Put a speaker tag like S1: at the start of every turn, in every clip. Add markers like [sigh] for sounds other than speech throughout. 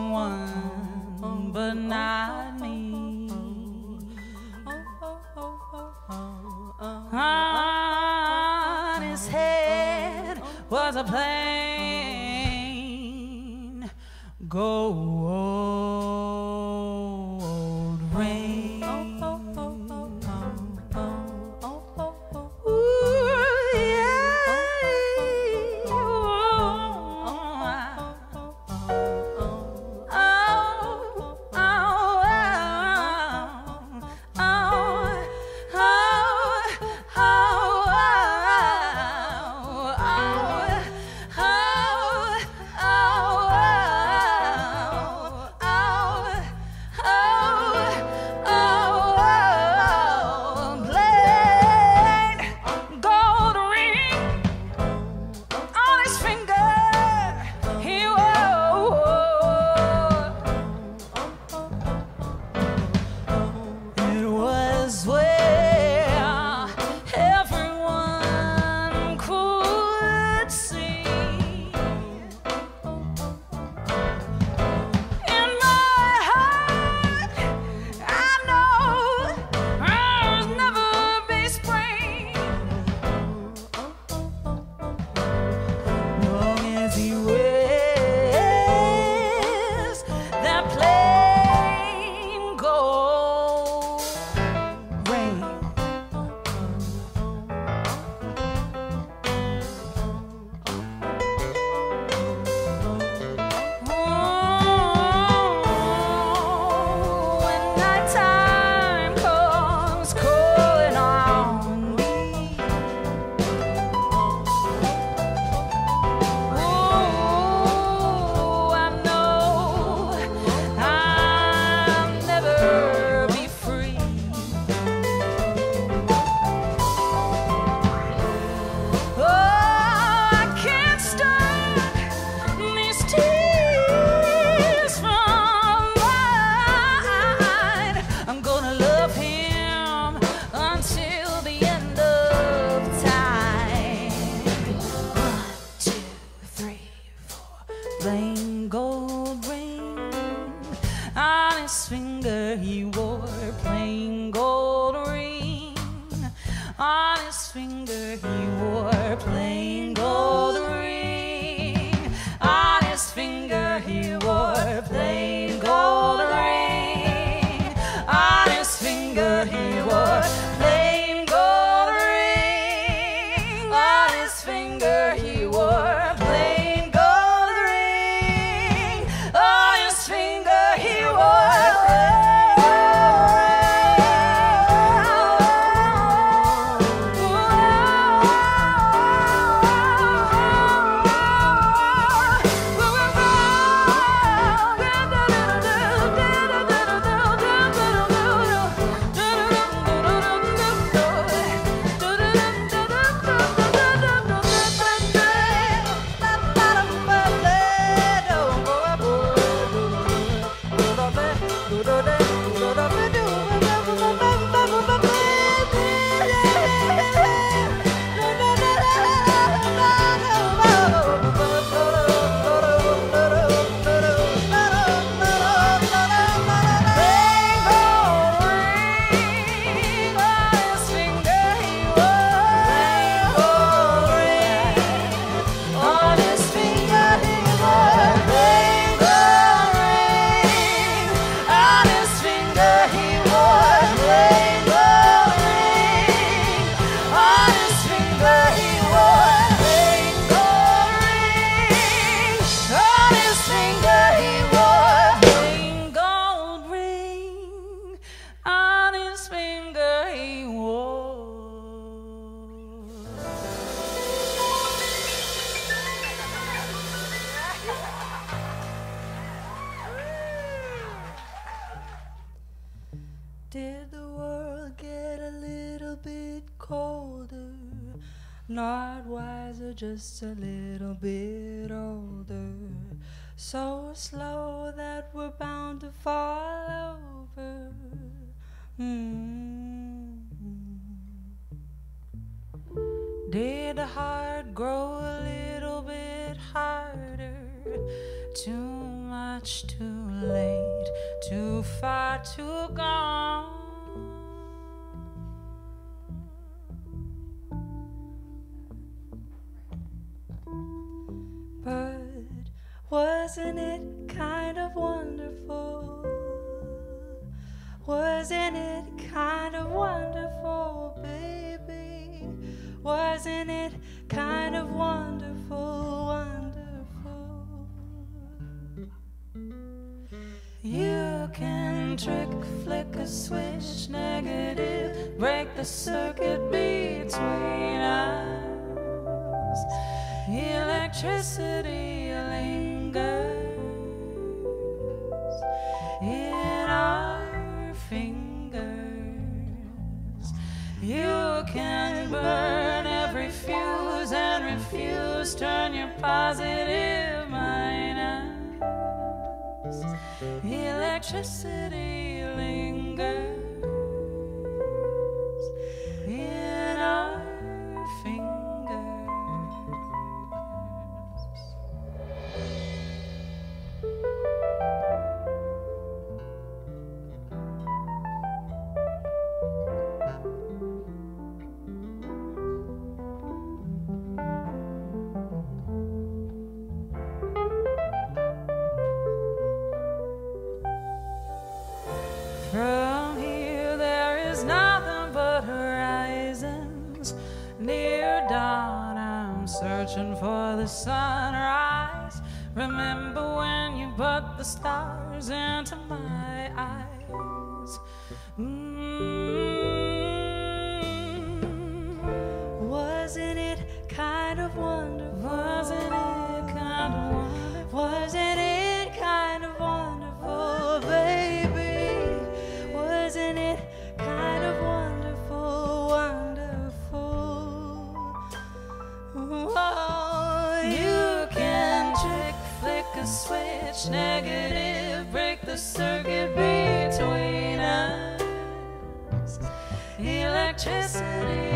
S1: someone but not me. On his head was a plane. Go. Just a little bit older. So slow that we're bound to fall over. Mm. Did the heart grow a little bit harder? Too much, too late, too far, too gone. Wasn't it kind of wonderful? Wasn't it kind of wonderful, baby? Wasn't it kind of wonderful, wonderful? You can trick, flick a switch, negative, break the circuit between us. Electricity in our fingers. You can burn every fuse and refuse, turn your positive minus. Electricity lingers Remember when you put the stars into Electricity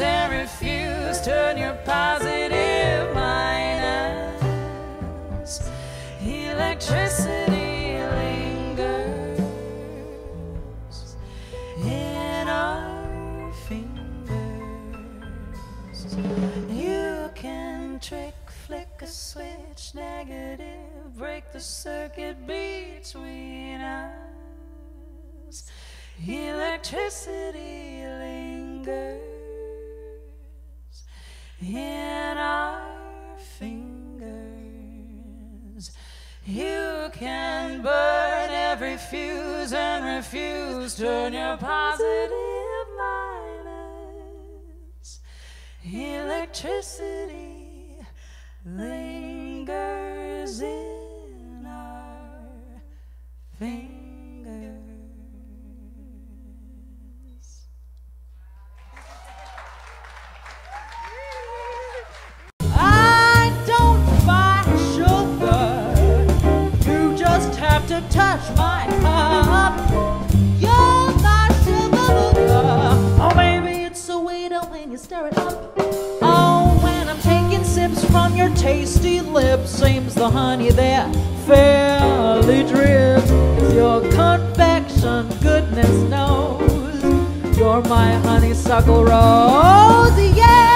S1: and refuse. Turn your positive minus. Electricity lingers in our fingers. You can trick, flick a switch, negative, break the circuit between us. Electricity lingers in our fingers. You can burn every fuse and refuse, turn your positive minus. Electricity lingers in our fingers.
S2: Seems the honey there fairly drips. Your confection, goodness knows, you're my honeysuckle rose, yeah.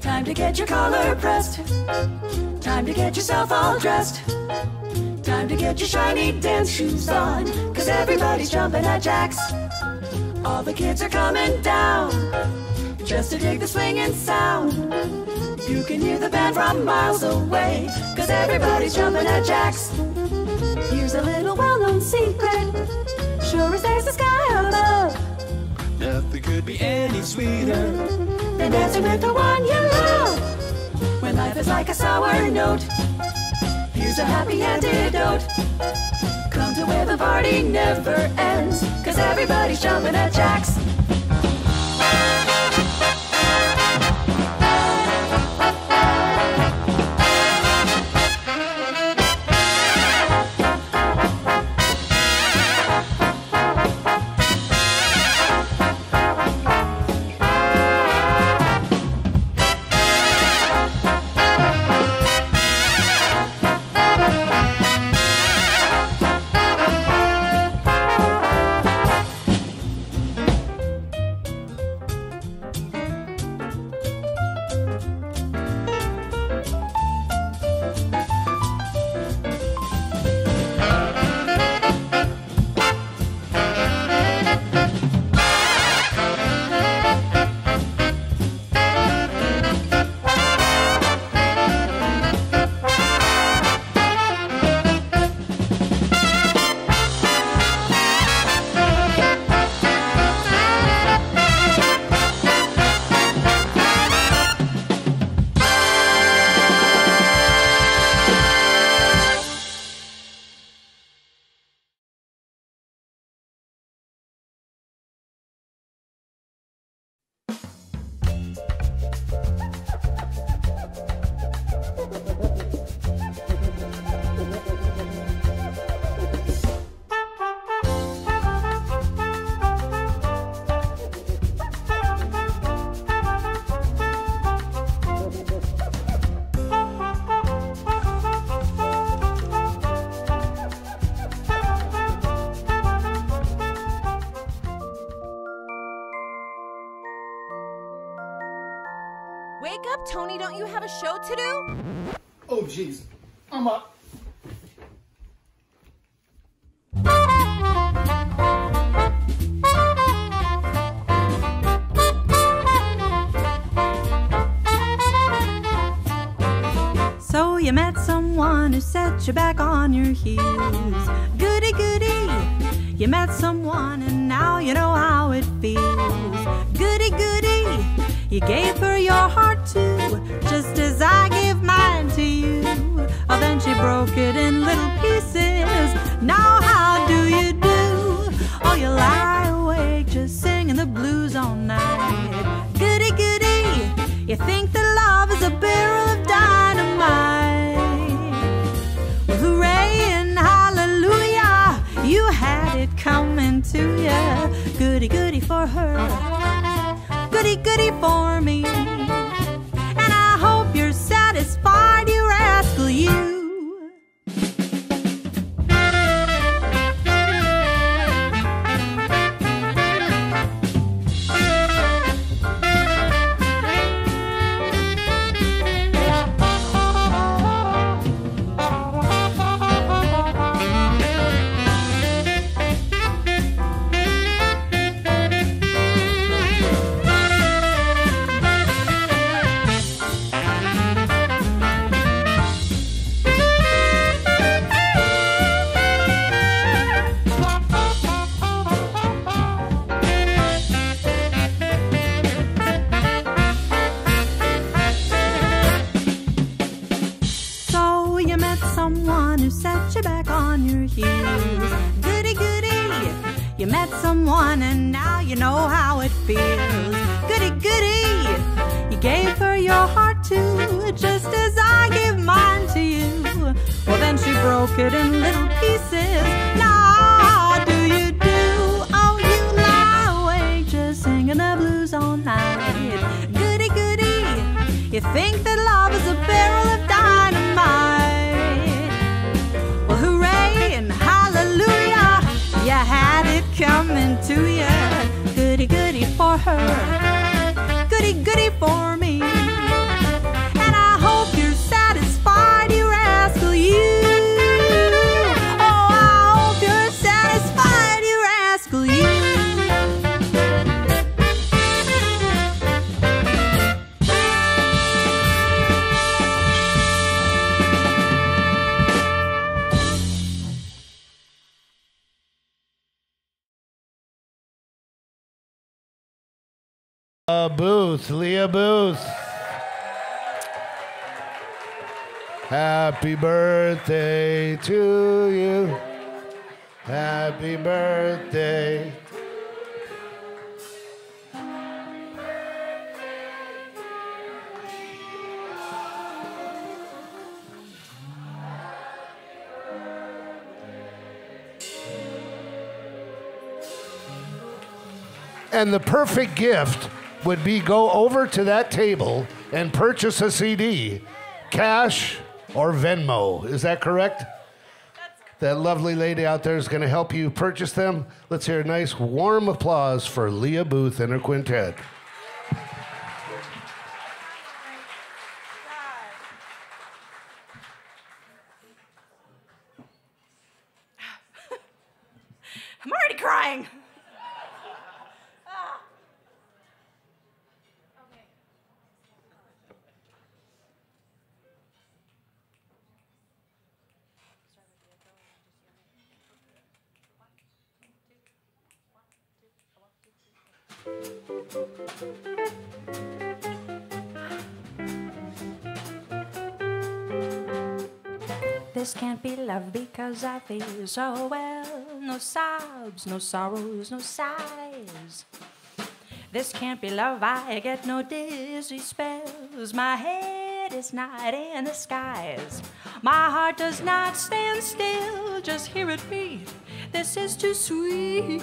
S1: Time to get your collar pressed. Time to get yourself all dressed. Time to get your shiny dance shoes on. Cause everybody's jumping at Jack's. All the kids are coming down. Just to dig the swinging sound. You can hear the band from miles away. Cause everybody's jumping at Jack's. Here's a little well known secret. Sure as there's a sky above.
S3: Nothing could be any sweeter
S1: and dancing with the one you love. When life is like a sour note, here's a happy antidote. Come to where the
S4: party never ends, cause everybody's jumping at jacks.
S1: put you
S5: back on your heels. Goody, goody, you met someone. all night. Goody, goody, you think that love is a barrel of dynamite. Well, hooray and hallelujah, you had it coming to you. Goody, goody for her, goody, goody for me.
S6: Julia Booth. Happy birthday to you. Happy birthday. And the perfect gift would be go over to that table and purchase a CD, cash or Venmo. Is that correct? That lovely lady out there is going to help you purchase them. Let's hear a nice warm applause for Lia Booth and her quintet. [laughs]
S5: I'm already crying. This can't be love because I feel so well. No sobs, no sorrows, no sighs. This can't be love, I get no dizzy spells. My head is not in the skies. My heart does not stand still, just hear it beat. This is too sweet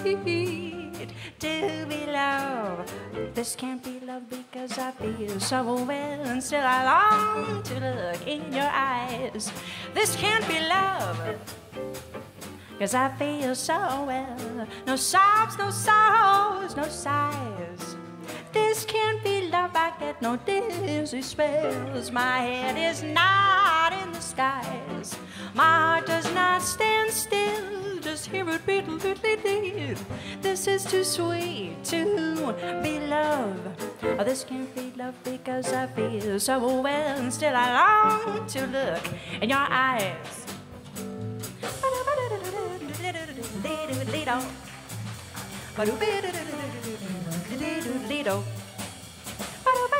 S5: to be love. This can't be love because I feel so well, and still I long to look in your eyes. This can't be love. Cause I feel so well. No sobs, no sorrows, no sighs. This can't be love, get no dizzy spells. My head is not in the skies. My heart does not stand still. Just hear it beat, beat, beat. This is too sweet to be love. Oh, this can't be love because I feel so well. Still I long to look in your eyes.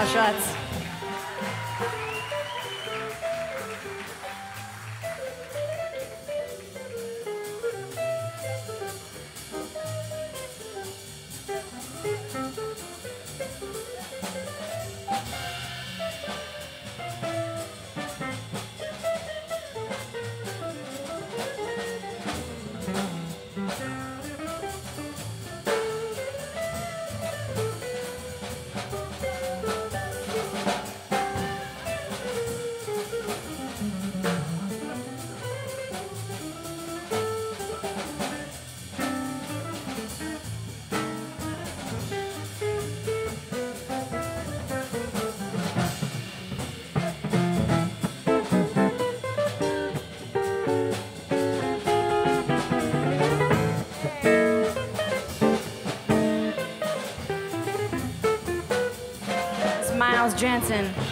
S5: Schutz.
S1: Miles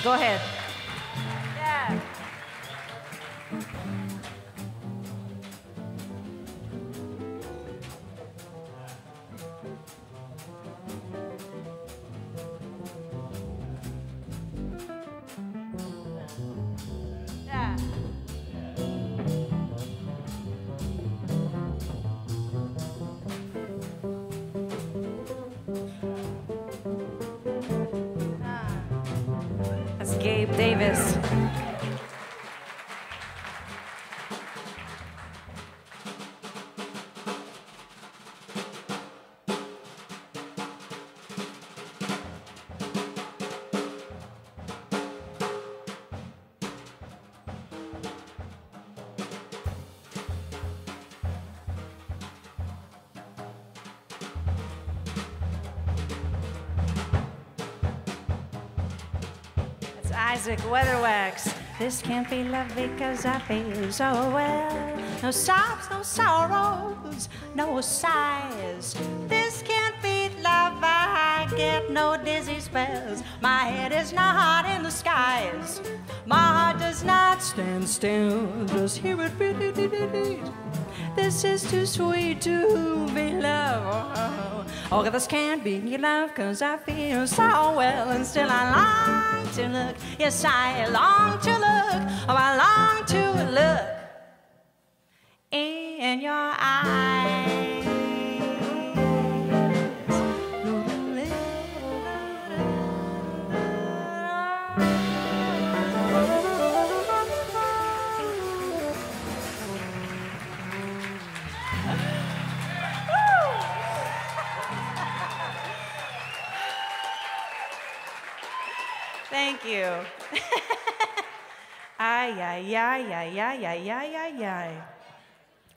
S1: Go ahead. This can't be love because I feel so well. No sobs, no sorrows, no sighs. This can't be love. I get no dizzy spells. My head is not in the skies. My heart does not stand still. Just hear it beat. This is too sweet to be love. Oh, this can't be love cause I feel so well and still I long to look. Yes, I long to look. Oh, I long to look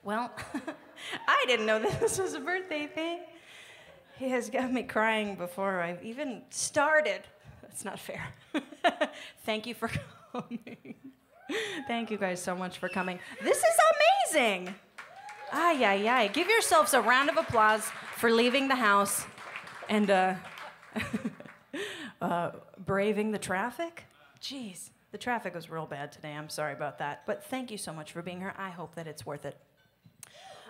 S1: Well, [laughs] I didn't know that this was a birthday thing. He has got me crying before I've even started. That's not fair. [laughs] Thank you for coming. Thank you guys so much for coming. This is amazing. Ay, ay, ay. Give yourselves a round of applause for leaving the house and uh, [laughs] uh, braving the traffic. Jeez, the traffic was real bad today. I'm sorry about that. But thank you so much for being here. I hope that it's worth it.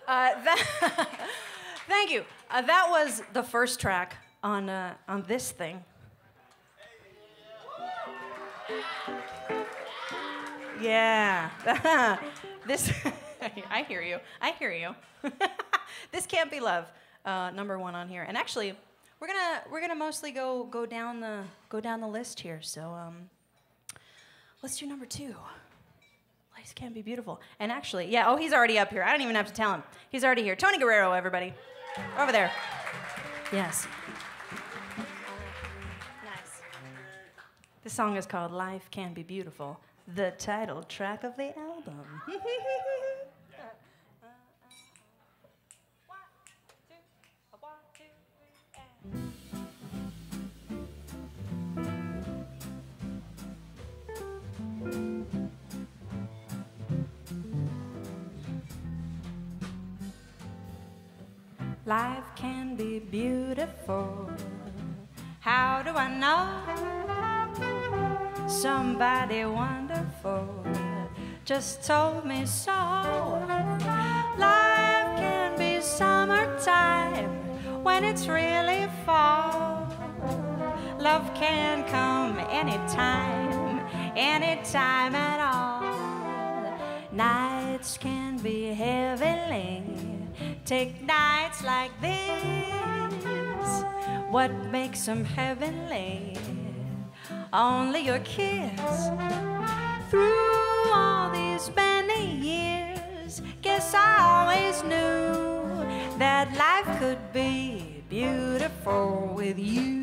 S1: Uh, [laughs] that [laughs] thank you. Uh, that was the first track on, uh, on this thing. Yeah. [laughs] this, I hear you. I hear you. this can't be love. Uh, number one on here. And actually, we're gonna we're gonna mostly go go down the go down the list here. So um, let's do number two. Life can be beautiful. And actually, yeah. Oh, he's already up here. I don't even have to tell him. He's already here. Tony Guerrero, everybody, over there. Yes. Nice. This song is called "Life Can Be Beautiful," the title track of the album. [laughs] beautiful. How do I know? Somebody wonderful just told me so. Life can be summertime when it's really fall. Love can come anytime, anytime at all. Nights can be heavenly. Take nights like this. What makes them heavenly? Only your kiss. Through all these many years, guess I always knew that life could be beautiful with you.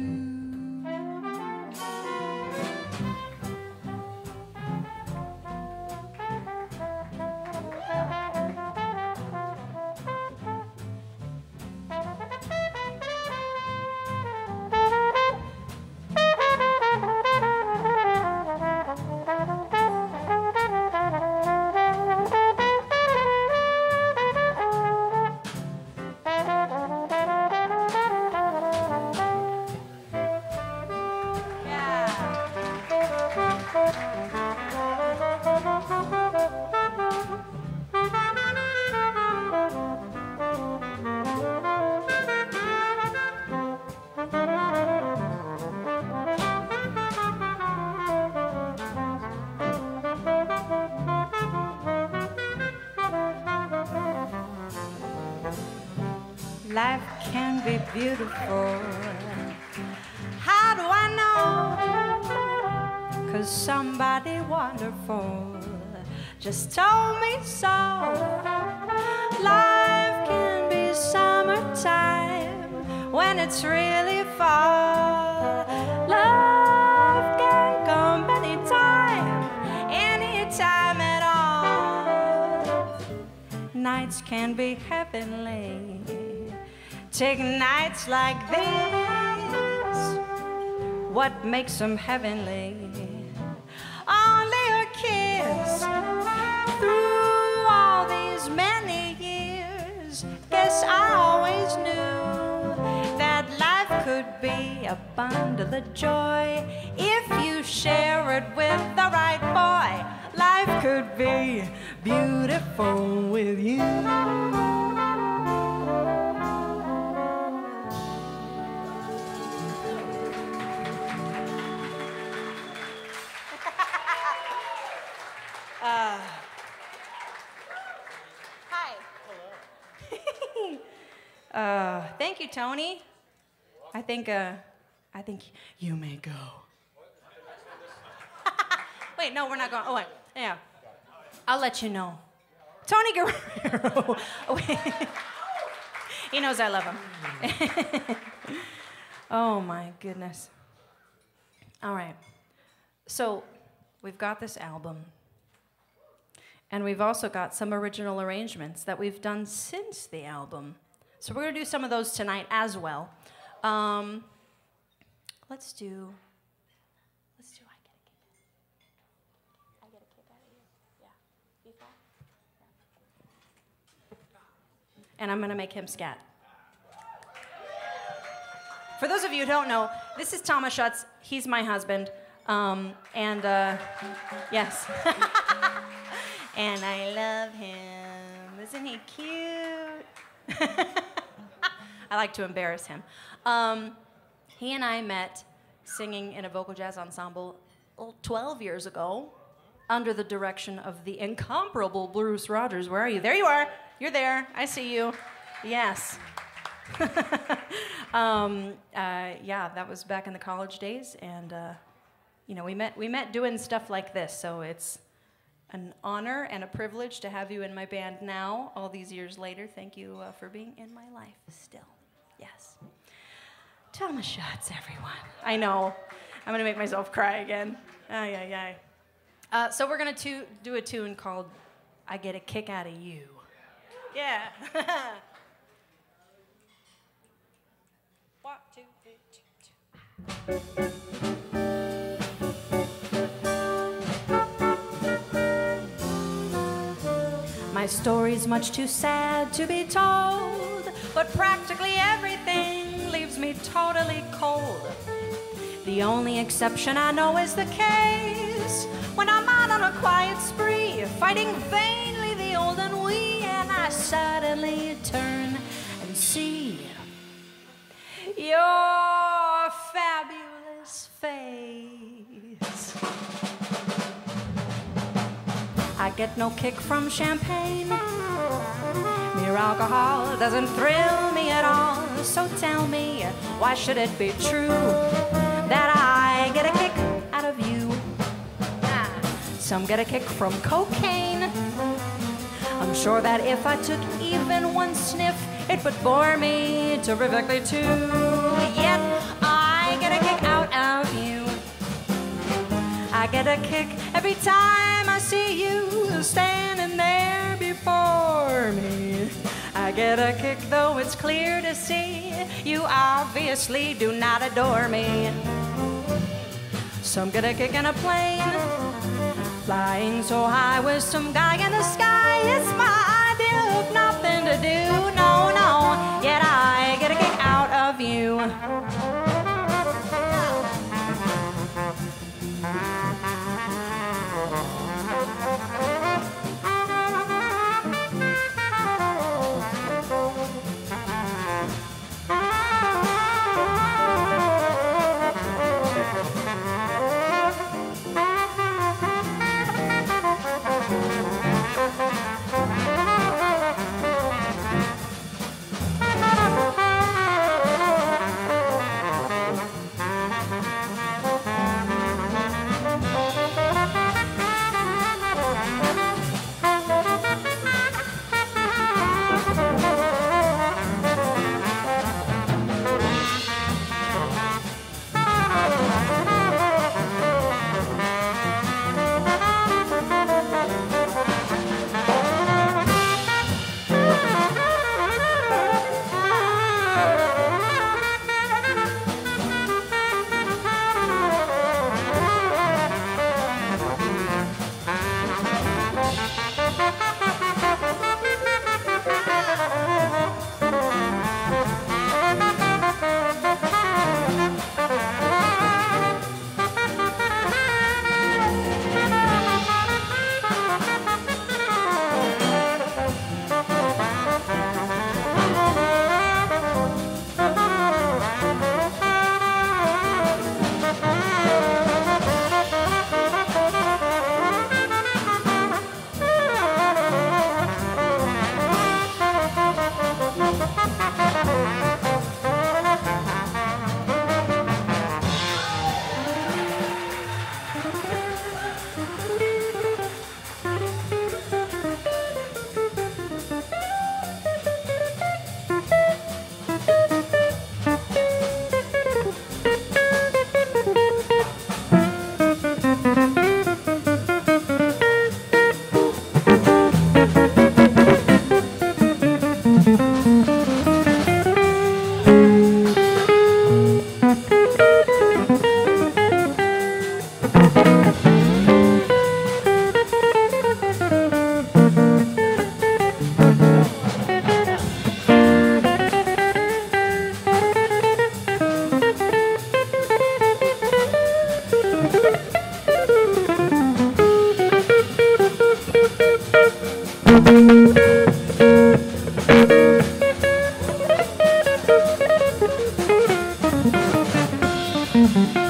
S1: Beautiful. How do I know? Cause somebody wonderful just told me so. Life can be summertime when it's really fall. Love can come anytime, anytime at all. Nights can be heavenly. Take nights like this, What makes them heavenly? Only a kiss. Through all these many years, guess I always knew that life could be a bundle of joy if you share it with the right boy. Life could be beautiful with you. Hi. [laughs] uh, thank you, Tony. I think, uh, I think you may go. [laughs] wait, no, we're not going. Oh, wait. Yeah. I'll let you know. Tony Guerrero. [laughs] He knows I love him. oh, my goodness. All right. So, we've got this album. And we've also got some original arrangements that we've done since the album. So we're going to do some of those tonight as well. Um, let's do. Let's do I Get a Kick. Out of you. Yeah. And I'm going to make him scat. For those of you who don't know, this is Thomas Schutz. He's my husband. Um, and uh, yes. [laughs] and I love him. Isn't he cute? [laughs] I like to embarrass him. Um, he and I met singing in a vocal jazz ensemble oh, 12 years ago under the direction of the incomparable Bruce Rogers. Where are you? There you are. You're there. I see you. Yes. [laughs] um, uh, yeah, that was back in the college days, and uh, you know we met we met doing stuff like this. So it's an honor and a privilege to have you in my band now, all these years later. Thank you uh, for being in my life still. Yes. Thomas Schatz, everyone. I know. I'm going to make myself cry again. Ay, ay, ay. Uh, so we're going to do a tune called I Get a Kick Out of You. Yeah. [laughs] One, two, three, two, two. My story's much too sad to be told, but practically everything leaves me totally cold. The only exception I know is the case when I'm out on a quiet spree, fighting vainly the old ennui, and I suddenly turn and see your fabulous face. I get no kick from champagne. Mere alcohol doesn't thrill me at all. So tell me, why should it be true that I get a kick out of you? Some get a kick from cocaine. I'm sure that if I took even one sniff, it would bore me terrifically too. Yet I get a kick out of you. I get a kick every time I see you standing there before me. I get a kick though it's clear to see you obviously do not adore me. Some get a kick in a plane, flying so high with some guy in the sky. It's my idea of nothing to do, no, no. Yet I get a kick out of you. Mm-hmm. [laughs]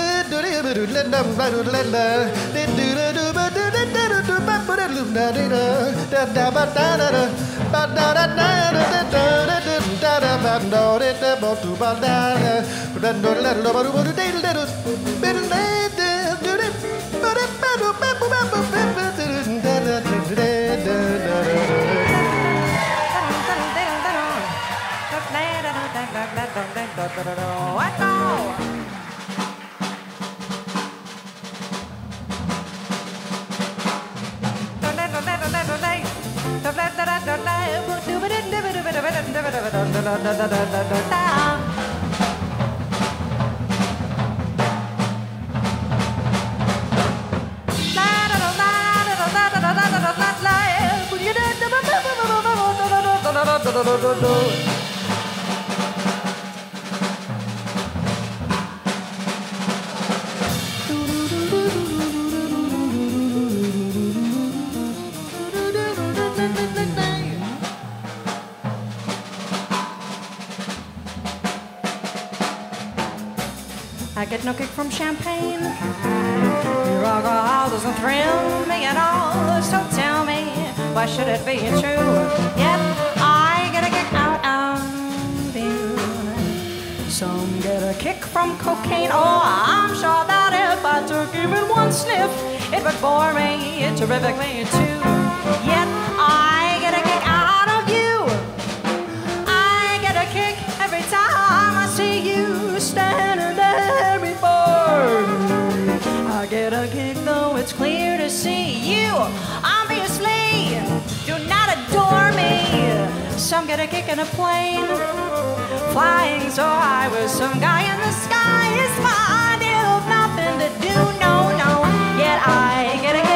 S1: Let's go! do do do do no kick from champagne. Your alcohol doesn't thrill me at all. So tell me, why should it be true? Yet I get a kick out of you. Some get a kick from cocaine. Oh, I'm sure that if I took even one sniff, it would bore me terrifically too. Kick though it's clear to see you obviously do not adore me. Some get a kick in a plane, flying so high with some guy in the sky. It's my idea of nothing to do, no, no. Yet I get a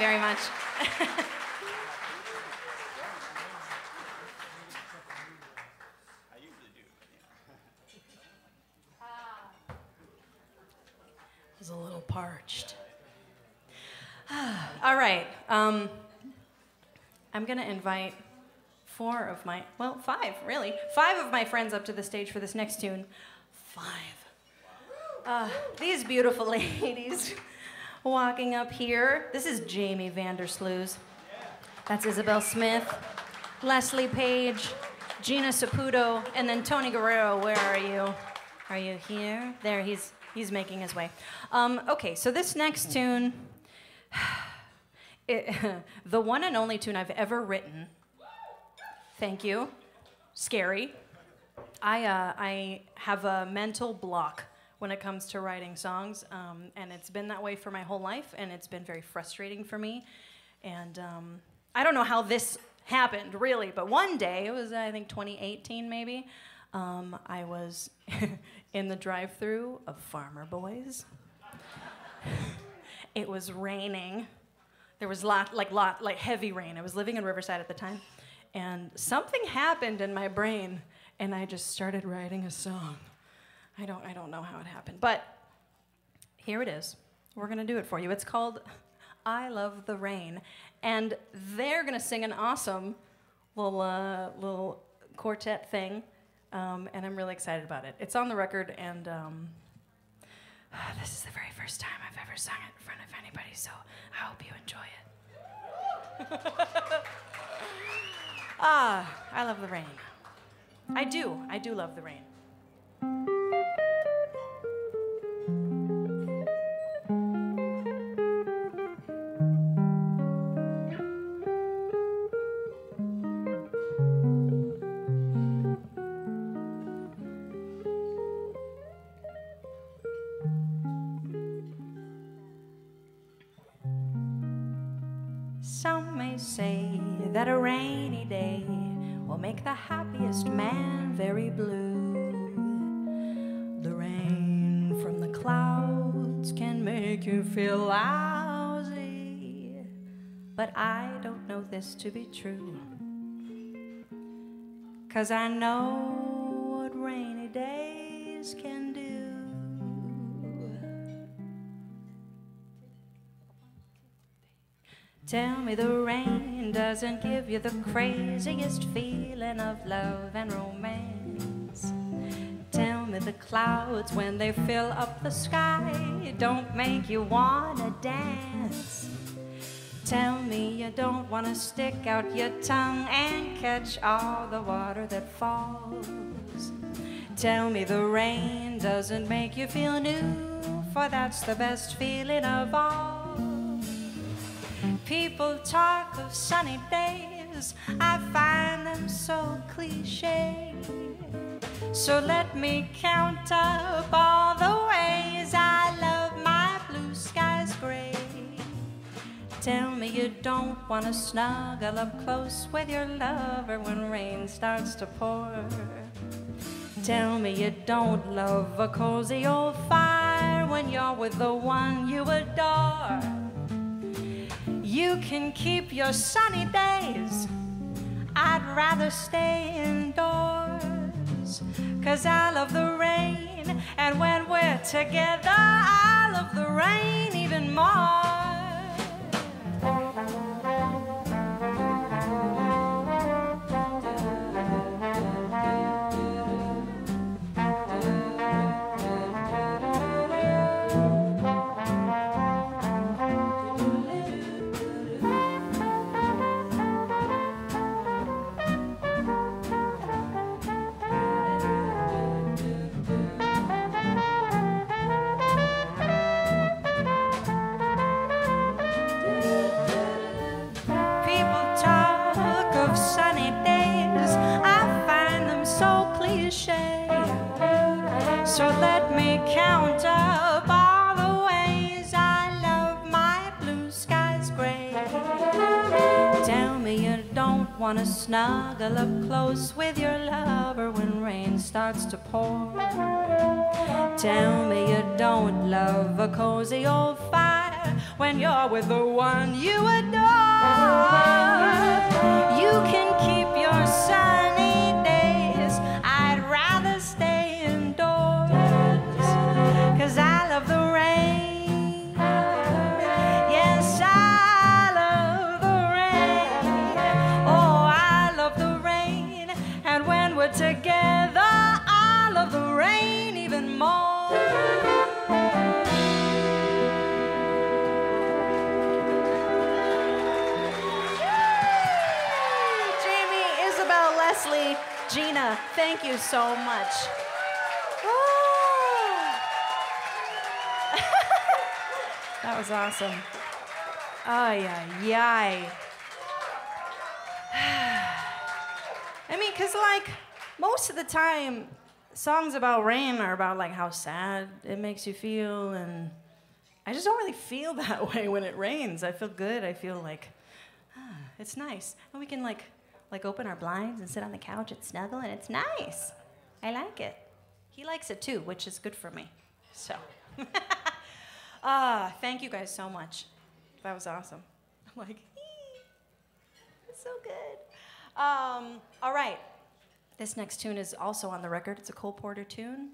S1: very much. I usually do, but was a little parched. [sighs] All right. Um, I'm going to invite four of my, well, five, really. Five of my friends up to the stage for this next tune. Five. Uh, these beautiful [laughs] ladies walking up here. This is Jamie Vandersloos. That's Isabel Smith, Leslie Page, Gina Saputo, and then Tony Guerrero. Where are you? Are you here? There, he's he's making his way. Um, okay, so this next tune, [sighs] it, [laughs] the one and only tune I've ever written. Thank you. Scary. I uh, I have a mental block when it comes to writing songs, um, and it's been that way for my whole life, and it's been very frustrating for me. And um, I don't know how this happened really, but one day it was I think 2018 maybe. Um, I was [laughs] in the drive-through of Farmer Boys. [laughs] it was raining. There was lot like lot like heavy rain. I was living in Riverside at the time, and something happened in my brain, and I just started writing a song. I don't I don't know how it happened, but here it is. We're gonna do it for you. It's called "I Love the Rain," and they're gonna sing an awesome little uh, little quartet thing, um, and I'm really excited about it. It's on the record, and um, [sighs] this is the very first time I've ever sung it in front of anybody, so I hope you enjoy it. [laughs] ah, I love the rain. I do. I do love the rain. This to be true. Cause I know what rainy days can do. Tell me the rain doesn't give you the craziest feeling of love and romance. Tell me the clouds when they fill up the sky don't make you wanna dance. Tell me you don't wanna stick out your tongue and catch all the water that falls. Tell me the rain doesn't make you feel new, for that's the best feeling of all. People talk of sunny days, I find them so cliche. So let me count up all the ways I Tell me you don't want to snuggle up close with your lover when rain starts to pour. Tell me you don't love a cozy old fire when you're with the one you adore. You can keep your sunny days. I'd rather stay indoors. Cause I love the rain. And when we're together, I love the rain even more. To snuggle up close with your lover when rain starts to pour. Tell me you don't love a cozy old fire when you're with the one you adore. You can keep your sunny thank you so much. [laughs] That was awesome. Ay, ay, ay. [sighs] I mean, because, like, most of the time, songs about rain are about, like, how sad it makes you feel, and I just don't really feel [laughs] that way when it rains. I feel good. I feel like, ah, it's nice. And we can, like, like open our blinds and sit on the couch and snuggle, and it's nice. I like it. He likes it too, which is good for me. So, [laughs] ah, thank you guys so much. That was awesome. [laughs] I'm like, it's so good. Um, all right. This next tune is also on the record. It's a Cole Porter tune.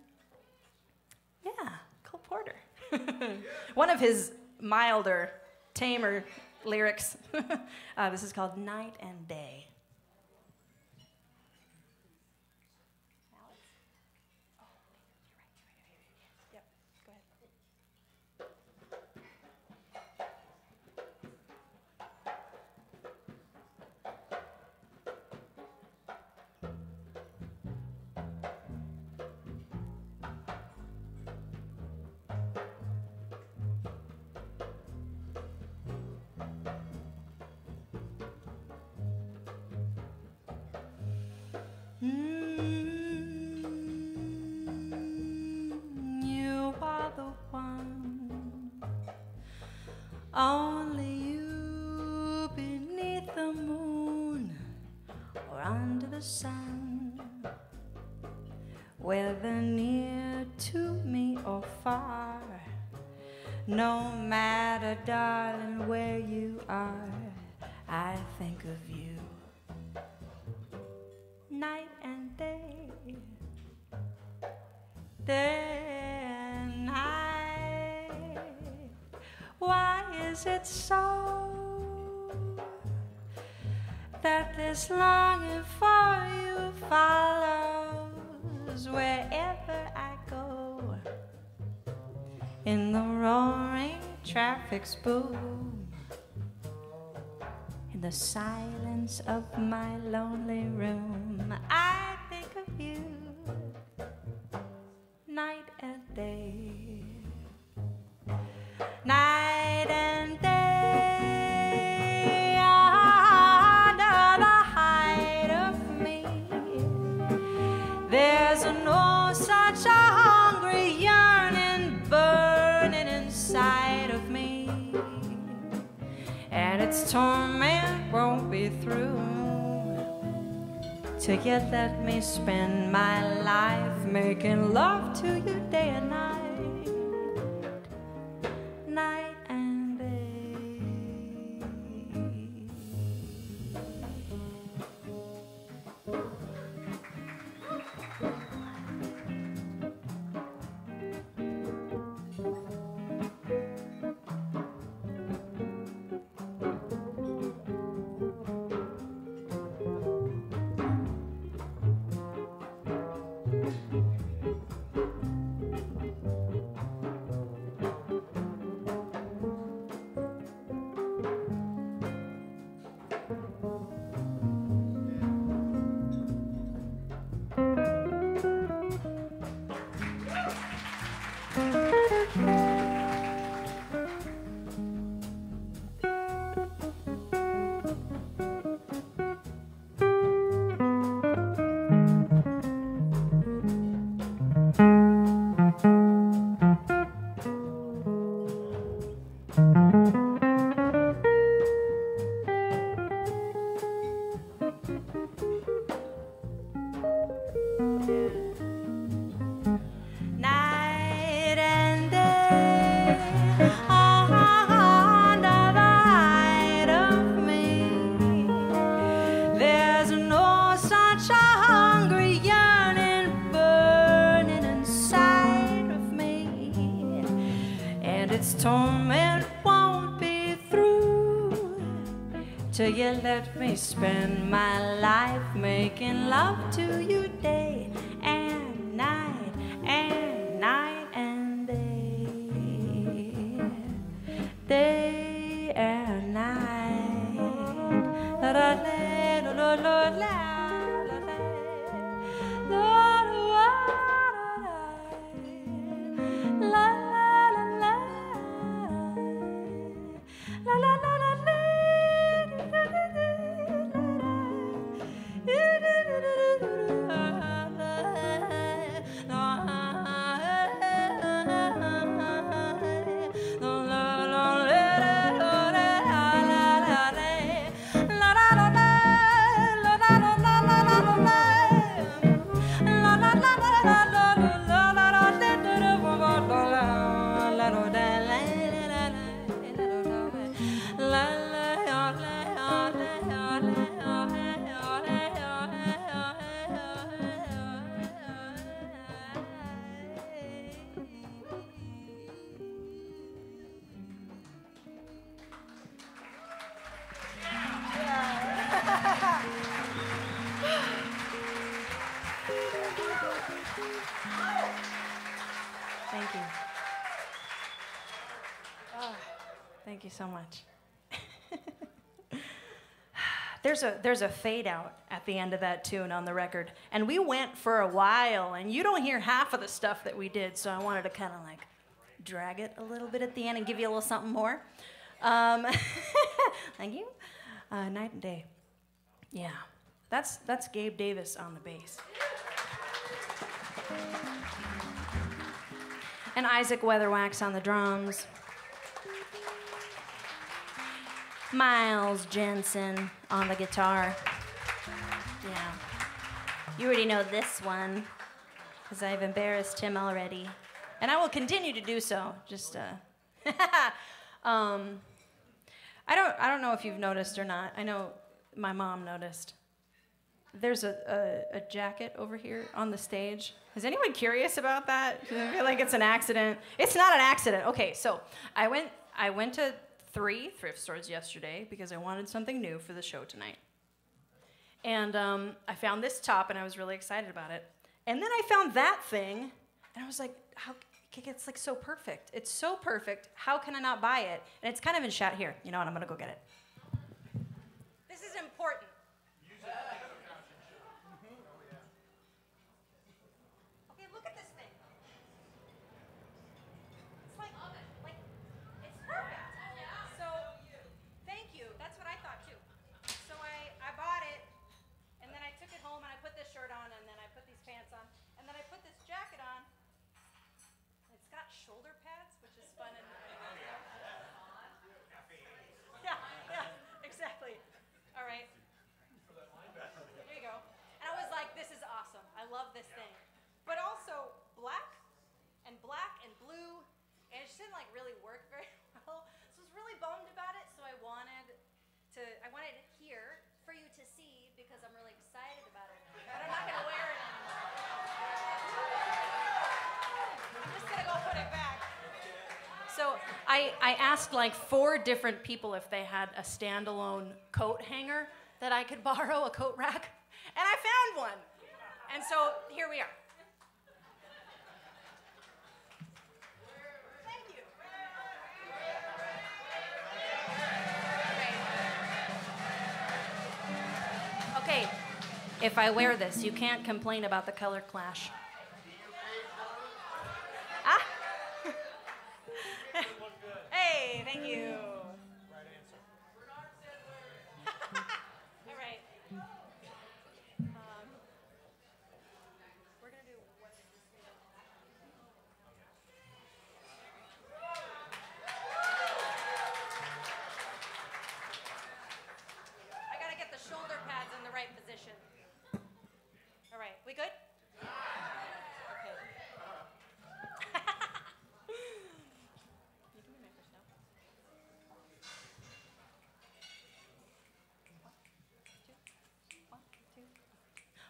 S1: Yeah, Cole Porter. [laughs] One of his milder, tamer lyrics. uh, this is called Night and Day. Only you beneath the moon or under the sun, whether near to me or far. No matter, darling, where you are, I think of you night and day, day is it so that this longing for you follows wherever I go? In the roaring traffic's boom in the silence of my lonely room, I think of you night and day. Night and its torment won't be through. Till you let me spend my life making love to you day and night, night till you let me spend my life there's a there's a fade out at the end of that tune on the record, and we went for a while, and you don't hear half of the stuff that we did, so I wanted to kind of like drag it a little bit at the end and give you a little something more. Um, [laughs] thank you. Uh, night and day. Yeah, that's that's Gabe Davis on the bass. and Isaac Weatherwax on the drums. Miles Jensen on the guitar. Yeah. You already know this one, because I've embarrassed him already. And I will continue to do so. Just, uh. [laughs] um, I don't, I don't know if you've noticed or not. I know my mom noticed. There's a, a, a jacket over here on the stage. Is anyone curious about that? I feel like it's an accident. It's not an accident. Okay, so I went I went to three thrift stores yesterday because I wanted something new for the show tonight. And um, I found this top and I was really excited about it. And then I found that thing and I was like, how it's like so perfect. It's so perfect. How can I not buy it? And it's kind of in shot here. You know what? I'm gonna go get it. This is important. Okay, look at this thing. It's like, like, it's perfect. So, thank you. That's what I thought too. So I, I bought it, and then I took it home and I put this shirt on, and then I put these pants on, and then I put this jacket on. It's got shoulder pads, which is fun and. Yeah, yeah, exactly. All right. Here you go. And I was like, this is awesome. I love this thing. But also black and black and blue, and it just didn't like really work [laughs] very well. So I was really bummed about it. So I wanted to, I wanted it here for you to see because I'm really excited about it. But I'm not gonna wear it anymore. I'm just gonna go put it back. So I, I asked like four different people if they had a standalone coat hanger that I could [laughs] borrow, a coat rack, and I found one. And so here we are. If I wear this, you can't complain about the color clash.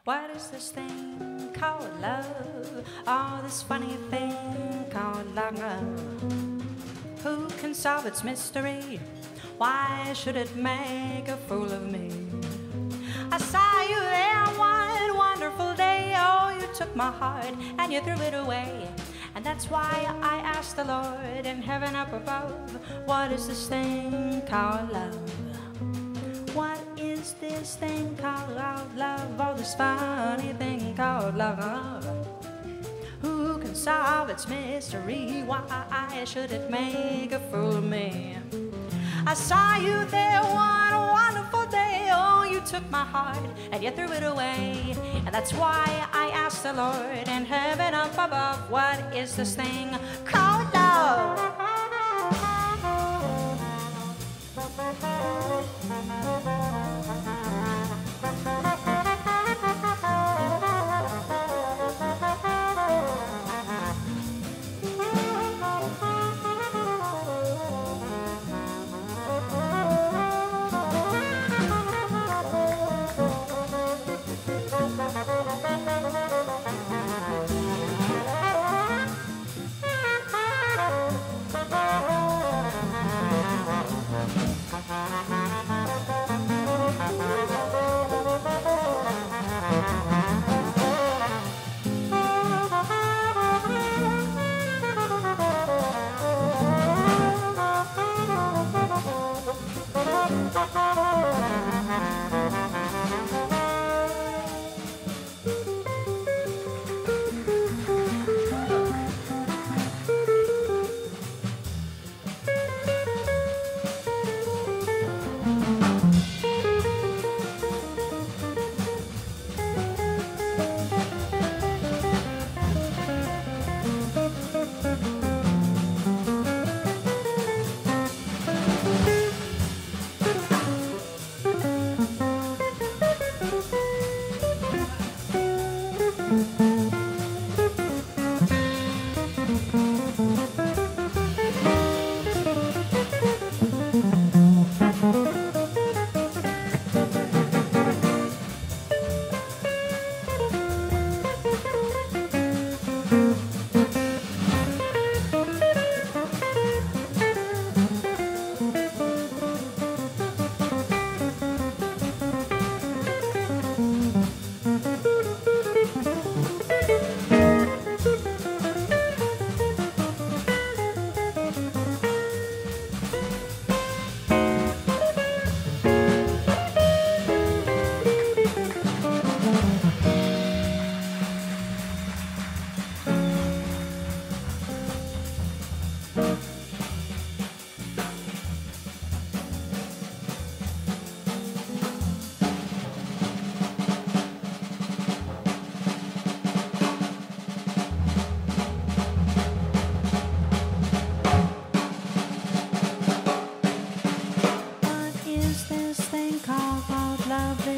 S1: What is this thing called love? Oh, this funny thing called love. Who can solve its mystery? Why should it make a fool of me? I saw you there one wonderful day. Oh, you took my heart and you threw it away. And that's why I asked the Lord in heaven up above, what is this thing called love? This thing called love? Oh, this funny thing called love. Who can solve its mystery? Why should it make a fool of me? I saw you there one wonderful day. Oh, you took my heart and you threw it away. And that's why I asked the Lord in heaven up above, what is this thing called love?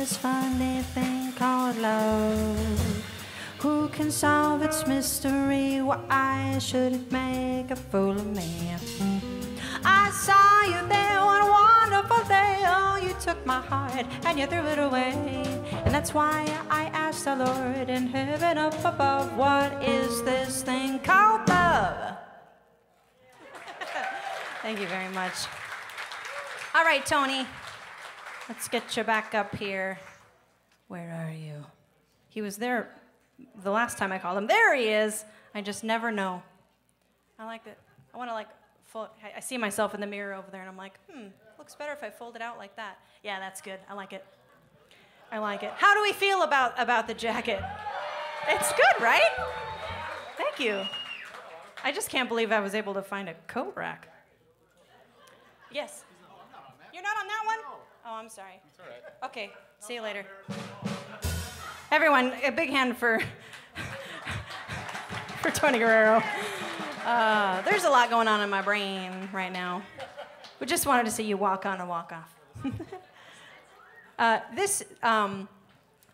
S1: This funny thing called love. Who can solve its mystery? Why should it make a fool of me? I saw you there one wonderful day. Oh, you took my heart and you threw it away. And that's why I asked the Lord in heaven up above, what is this thing called love? [laughs] Thank you very much. All right, Tony. Let's get you back up here. Where are you? He was there the last time I called him. There he is. I just never know. I like that. I want to like fold. I- I see myself in the mirror over there, and I'm like, hmm, looks better if I fold it out like that. Yeah, that's good. I like it. I like it. How do we feel about about the jacket? It's good, right? Thank you. I just can't believe I was able to find a coat rack. Yes. You're not on that one? Oh, I'm sorry. It's all right. Okay, see you later. Everyone, a big hand for [laughs] for Tony Guerrero. Uh, there's a lot going on in my brain right now. We just wanted to see you walk on and walk off. [laughs] uh, this um,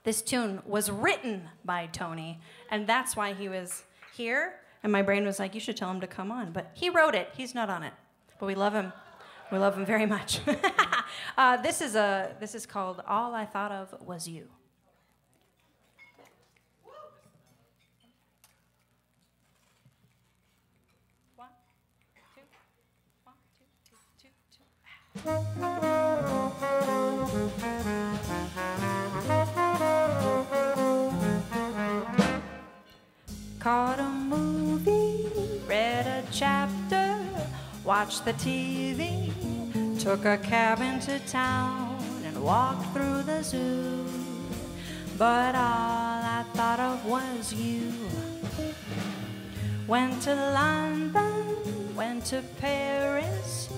S1: this tune was written by Tony, and that's why he was here. And my brain was like, "You should tell him to come on," but he wrote it. He's not on it, but we love him. We love him very much. [laughs] uh, this is a this is called "All I Thought of Was You." Caught watched the TV, took a cab into town and walked through the zoo. But all I thought of was you. Went to London, went to Paris,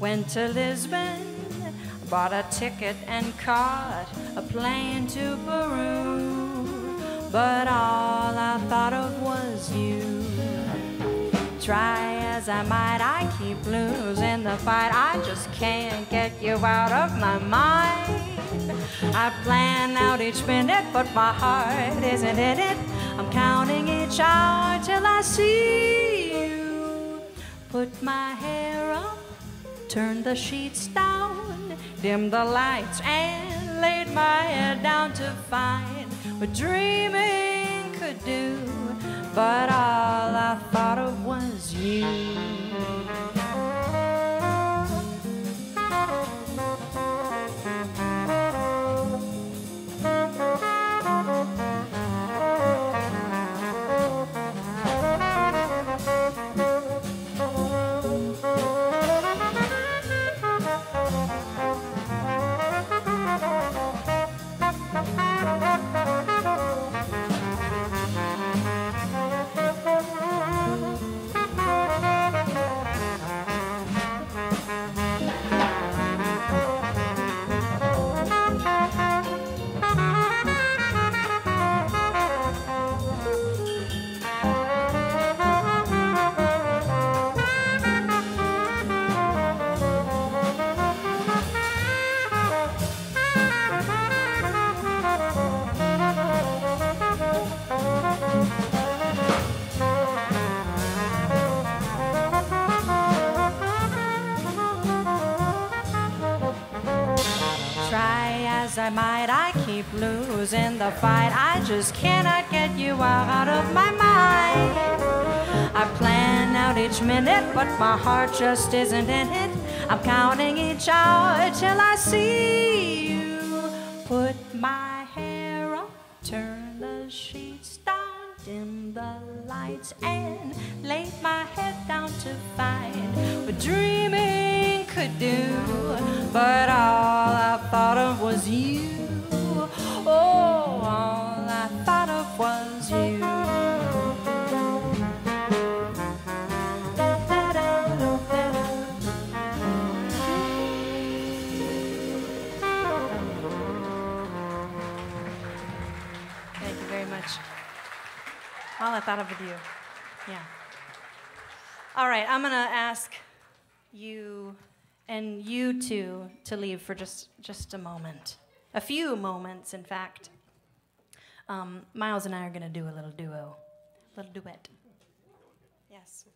S1: went to Lisbon, bought a ticket and caught a plane to Peru. But all I thought of was you. Try as I might, I keep losing the fight. I just can't get you out of my mind. I plan out each minute, but my heart isn't in it. I'm counting each hour till I see you. Put my hair up, turn the sheets down, dim the lights, and laid my head down to find what dreaming could do. But all I thought of was you. As I might, I keep losing the fight. I just cannot get you out of my mind. I plan out each minute, but my heart just isn't in it. I'm counting each hour till I see you. Put my hair up, turn the sheets down, dim the lights, and lay my head down to find what dreaming could do. But all I thought of was you. Oh, all I thought of was you. Thank you very much. All I thought of with you. Yeah. All right, I'm going to ask you and you two to leave for just, just a moment. A few moments, in fact. Um, Miles and I are going to do a little duo, a little duet. Yes.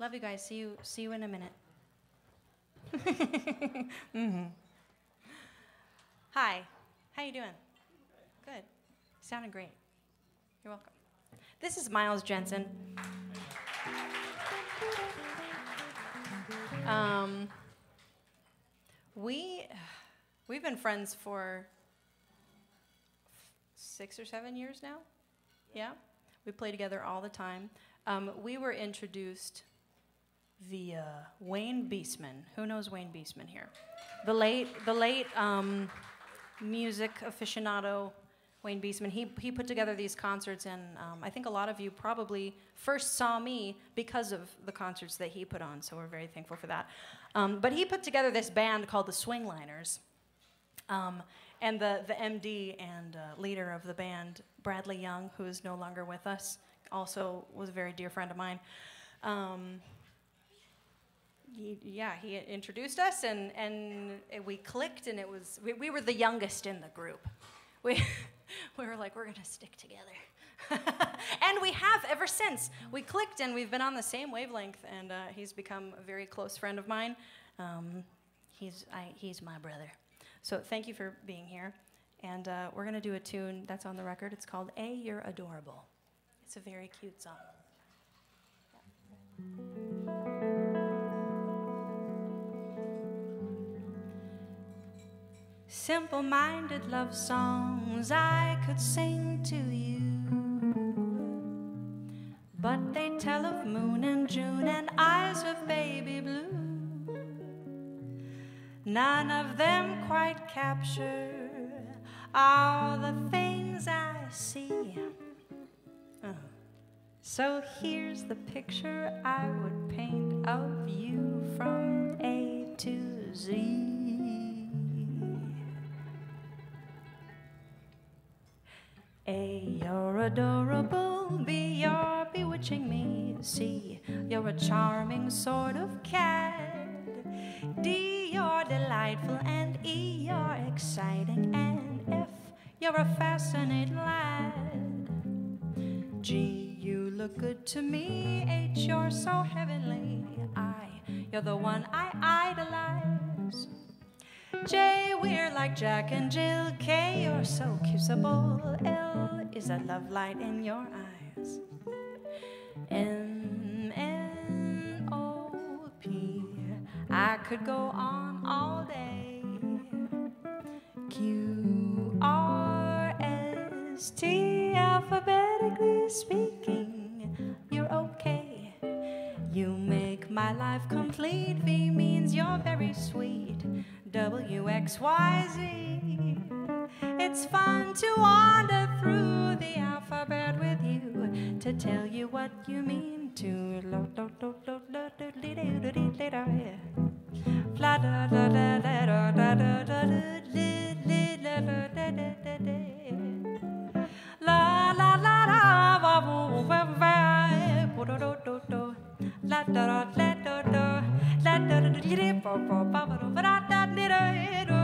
S1: Love you guys. See you, see you in a minute. [laughs] hmm Hi. How you doing? Good. Sounded great. You're welcome. This is Miles Jensen. Um, we we've been friends for six or seven years now. Yeah, we play together all the time. Um, we were introduced via Wayne Beastman. Who knows Wayne Beastman here? The late the late um, music aficionado. Wayne Beastman, he, he put together these concerts, and um, I think a lot of you probably first saw me because of the concerts that he put on, so we're very thankful for that. Um, but he put together this band called the Swingliners, um, and the, the MD and uh, leader of the band, Bradley Young, who is no longer with us, also was a very dear friend of mine. Um, he, yeah, he introduced us, and, and we clicked, and it was we, we were the youngest in the group. We, [laughs] we were like, we're gonna stick together. [laughs] and we have ever since. We clicked and we've been on the same wavelength, and uh, he's become a very close friend of mine. Um, he's, I, he's my brother. So thank you for being here. And uh, we're gonna do a tune that's on the record. It's called A You're Adorable. It's a very cute song. Simple minded love songs I could sing to you. But they tell of moon and June and eyes of baby blue. None of them quite capture all the things I see. Uh, So here's the picture I would paint of you from A to Z. A, you're adorable. B, you're bewitching me. C, you're a charming sort of cat. D, you're delightful. And E, you're exciting. And F, you're a fascinating lad. G, you look good to me. H, you're so heavenly. I, you're the one I idolize. J, we're like Jack and Jill. K, you're so kissable. L is a love light in your eyes. M, N, O, P. I could go on all day. Q, R, S, T, alphabetically speaking, you're okay. You make my life complete. V means you're very sweet. W, X, Y, Z. It's fun to wander through the alphabet with you to tell you what you mean to. Da, da, da, da, da, da, da, da, la, da, da, da, da. La la la va va va la da da la do do la da da ba da da di do do la da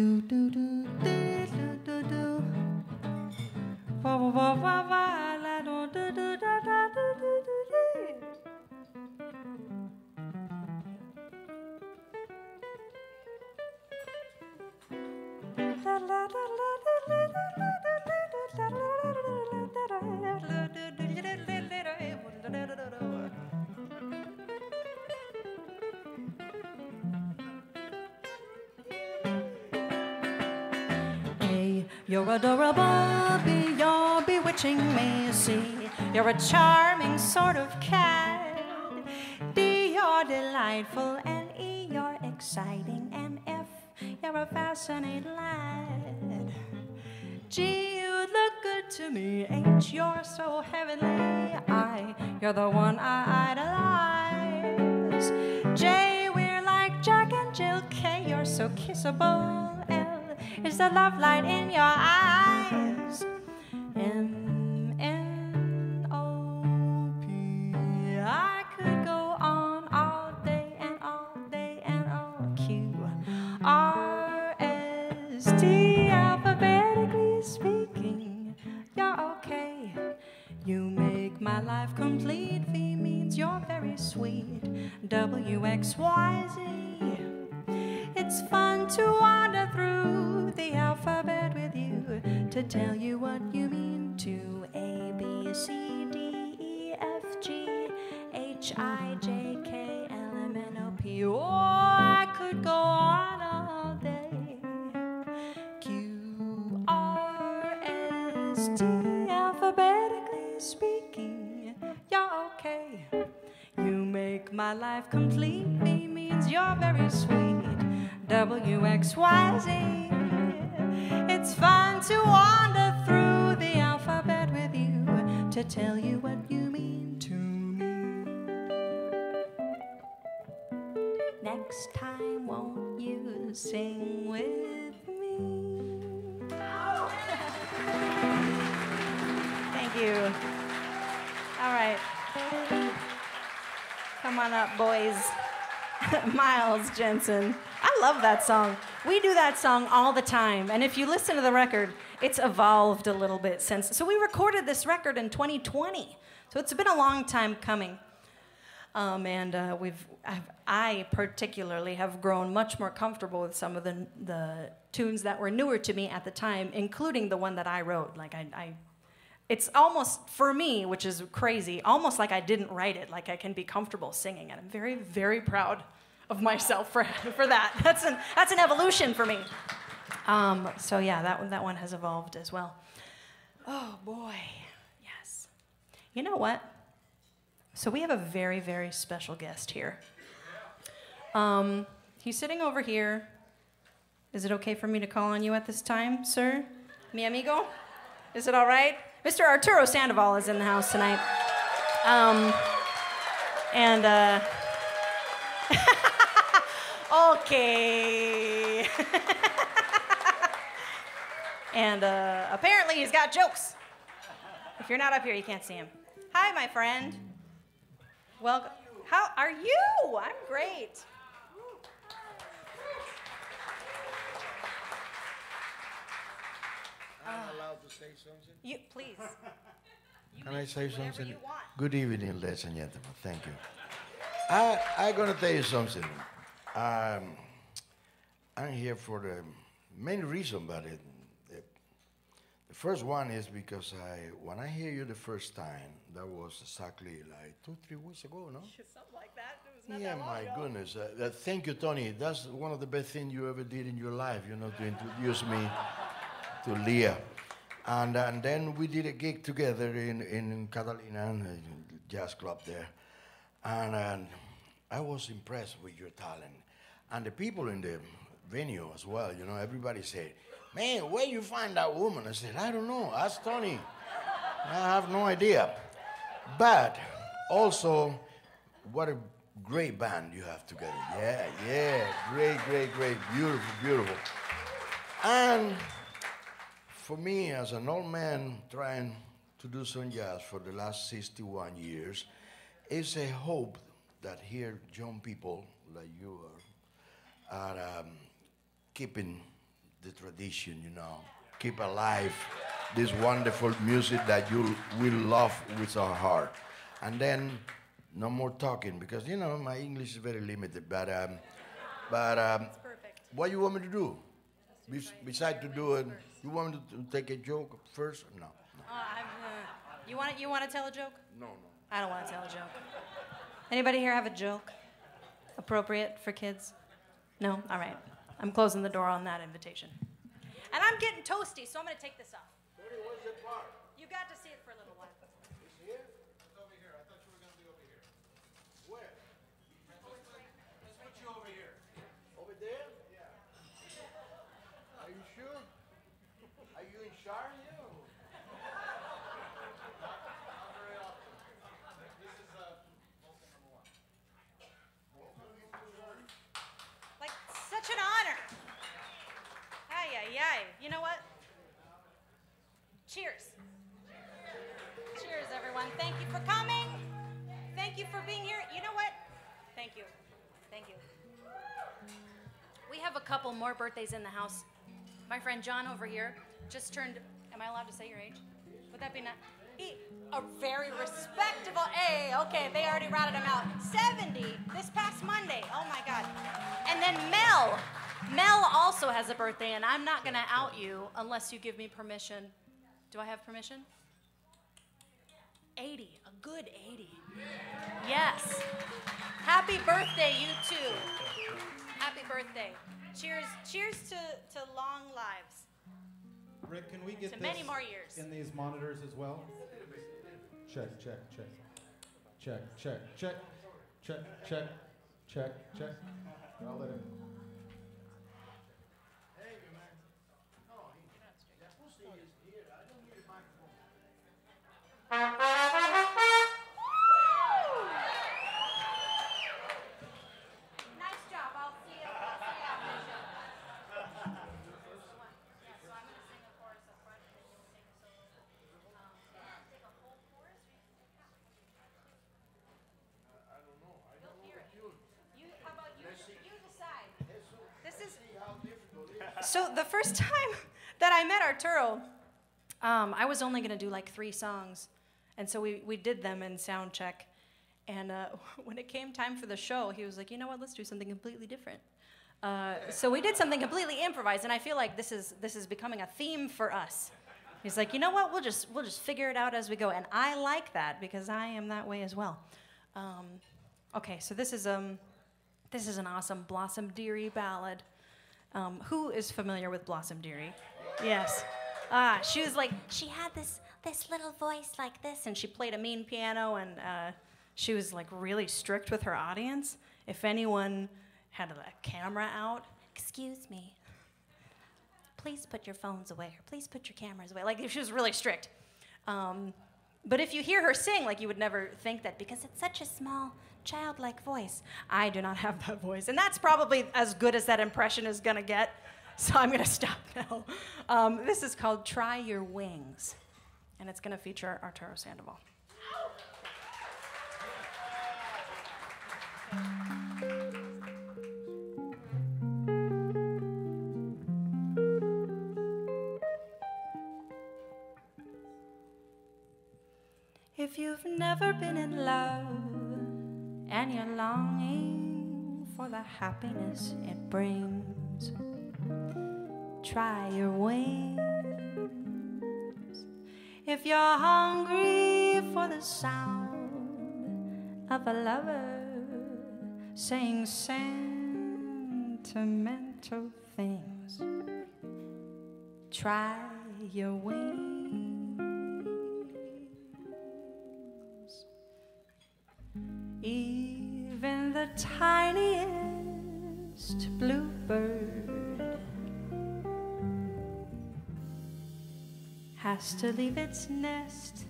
S1: Do do do you're adorable. You're bewitching me. see. You're a charming sort of cat. D, you're delightful. And E, you're exciting. And F, you're a fascinating lad. G, you look good to me. H, you're so heavenly. I, you're the one I idolize. J, we're like Jack and Jill. K, you're so kissable. The love light in your eyes. To tell you what you mean to me. Next time, won't you sing with me? Thank you. All right. Come on up, boys. [laughs] Miles Jensen. I love that song. We do that song all the time. And if you listen to the record, it's evolved a little bit since. So we recorded this record in 2020. So it's been a long time coming. Um, and uh, we've, I've, I particularly have grown much more comfortable with some of the, the tunes that were newer to me at the time, including the one that I wrote. Like I, I it's almost for me, which is crazy, almost like I didn't write it, like I can be comfortable singing, and I'm very, very proud of myself for, [laughs] for that. That's an, that's an evolution for me. Um, so yeah, that one, that one has evolved as well. Oh boy, yes. You know what? So we have a very, very special guest here. Um, he's sitting over here. Is it okay for me to call on you at this time, sir? Mi amigo? Is it all right? Mr. Arturo Sandoval is in the house tonight. Um, and, uh, [laughs] okay. [laughs] and uh, apparently he's got jokes. If you're not up here, you can't see him. Hi, my friend. Welcome. How are you? I'm great.
S7: I'm allowed to say something?
S1: You please. You [laughs]
S7: Can I say something? Good evening, ladies and gentlemen. Thank you. I I'm gonna tell you something. Um, I'm here for the main reason, but it, first one is because I when I hear you the first time, that was exactly like two three weeks ago, no? [laughs]
S1: Something like that. It was not
S7: Yeah,
S1: that
S7: my
S1: ago.
S7: goodness. Uh, uh, thank you, Tony. That's one of the best things you ever did in your life, you know, to introduce me to Lia. And, and then we did a gig together in, in Catalina, jazz club there. And, and I was impressed with your talent. And the people in the venue as well, you know, everybody said, man, where you find that woman? I said, I don't know. Ask Tony. I have no idea. But also, what a great band you have together. Yeah, yeah, great, great, great, beautiful, beautiful. And for me, as an old man trying to do some jazz for the last 61 years, it's a hope that here young people like you are, are um, keeping the tradition, you know, keep alive this wonderful music that you will love with our heart. And then no more talking because you know my English is very limited. But um, but um, what you want me to do? Besides to do it, you want me to, to take a joke first? No, no,
S1: Uh, uh, you want you want to tell a joke?
S7: no, no.
S1: I don't want to tell a joke. Anybody here have a joke appropriate for kids? No? All right. I'm closing the door on that invitation. And I'm getting toasty, so I'm going to take this off. You got to see it for a little while.
S7: sure? Are you in charge? You?
S1: Like, such an honor. Ay, ay, ay. You know what? Cheers. Cheers, everyone. Thank you for coming. Thank you for being here. You know what? Thank you. Thank you. We have a couple more birthdays in the house. My friend John over here just turned. Am I allowed to say your age? Would that be not? He, a very respectable. Hey, okay, they already ratted him out. 70 this past Monday. Oh my God. And then Mel. Mel also has a birthday, and I'm not gonna out you unless you give me permission. Do I have permission? 80, a good 80. Yes. Happy birthday, you too. Happy birthday. Cheers, cheers to, to long lives.
S8: Rick, can we get
S1: To
S8: this
S1: many more years.
S8: in these monitors as well? Check, check, check. Check, check, check. Check, check, check, check. I'll let him.
S1: Nice job. I'll see you. I'll see you after the show. Yeah, so I'm gonna sing a chorus up front, and then you'll sing a solo. Um, sing a whole chorus, or you can sing half? I don't know. You'll hear it. You, how about you? You decide. This is. So the first time [laughs] that I met Arturo, um, I was only gonna do like three songs, and so we we did them in sound check. And uh, [laughs] when it came time for the show, he was like, you know what, let's do something completely different. Uh, so we did something completely improvised, and I feel like this is this is becoming a theme for us. He's like, you know what, we'll just we'll just figure it out as we go, and I like that because I am that way as well. Um, okay, so this is um this is an awesome Blossom Dearie ballad. Um, who is familiar with Blossom Dearie? Yes. Ah, she was like she had this this little voice like this, and she played a mean piano, and uh, she was like really strict with her audience. If anyone had a camera out, excuse me, please put your phones away, or please put your cameras away. Like she was really strict. Um, but if you hear her sing, like you would never think that because it's such a small, childlike voice. I do not have that voice, and that's probably as good as that impression is gonna get. So I'm gonna stop [laughs] now. Um, this is called "Try Your Wings," and it's gonna feature Arturo Sandoval. If you've never been in love and you're longing for the happiness it brings, try your wings. If you're hungry for the sound of a lover saying sentimental things, try your wings. Even the tiniest bluebird has to leave its nest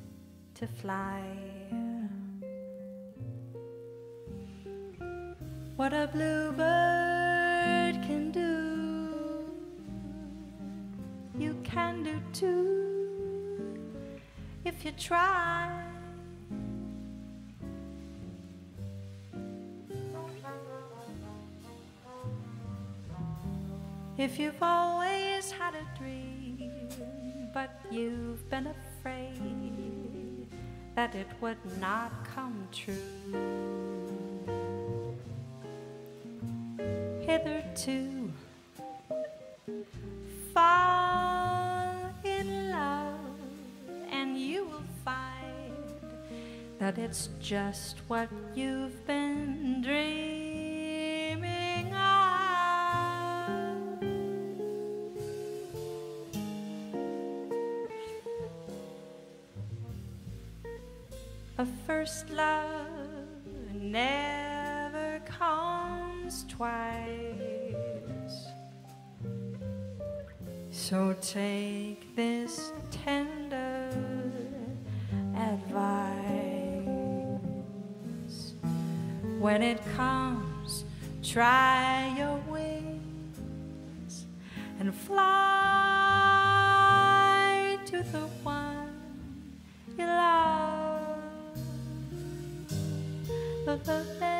S1: to fly. What a bluebird can do, you can do too if you try. If you've always had a dream, you've been afraid that it would not come true, hitherto fall in love, and you will find that it's just what you've been dreaming first love never comes twice. So take this tender advice. When it comes, try your wings and fly to the one you love. forever.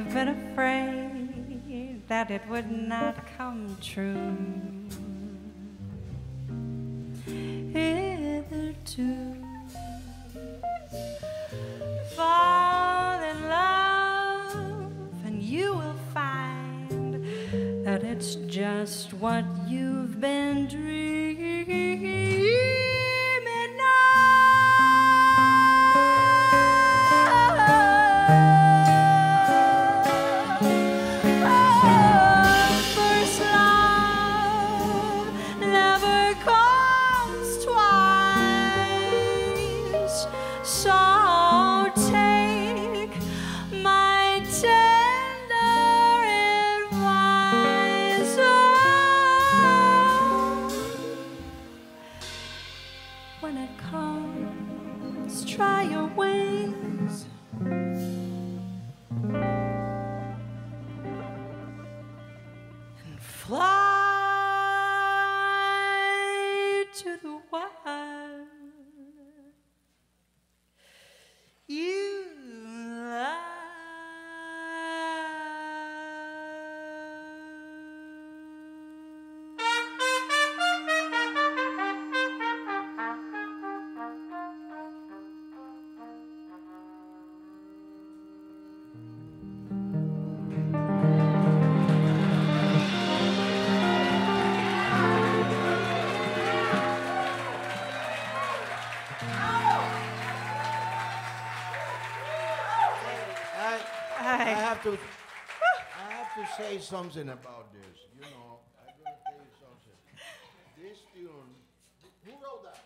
S1: you've been afraid that it would not come true.
S7: something about this. You know, I'm going to tell you something. This tune, who wrote that?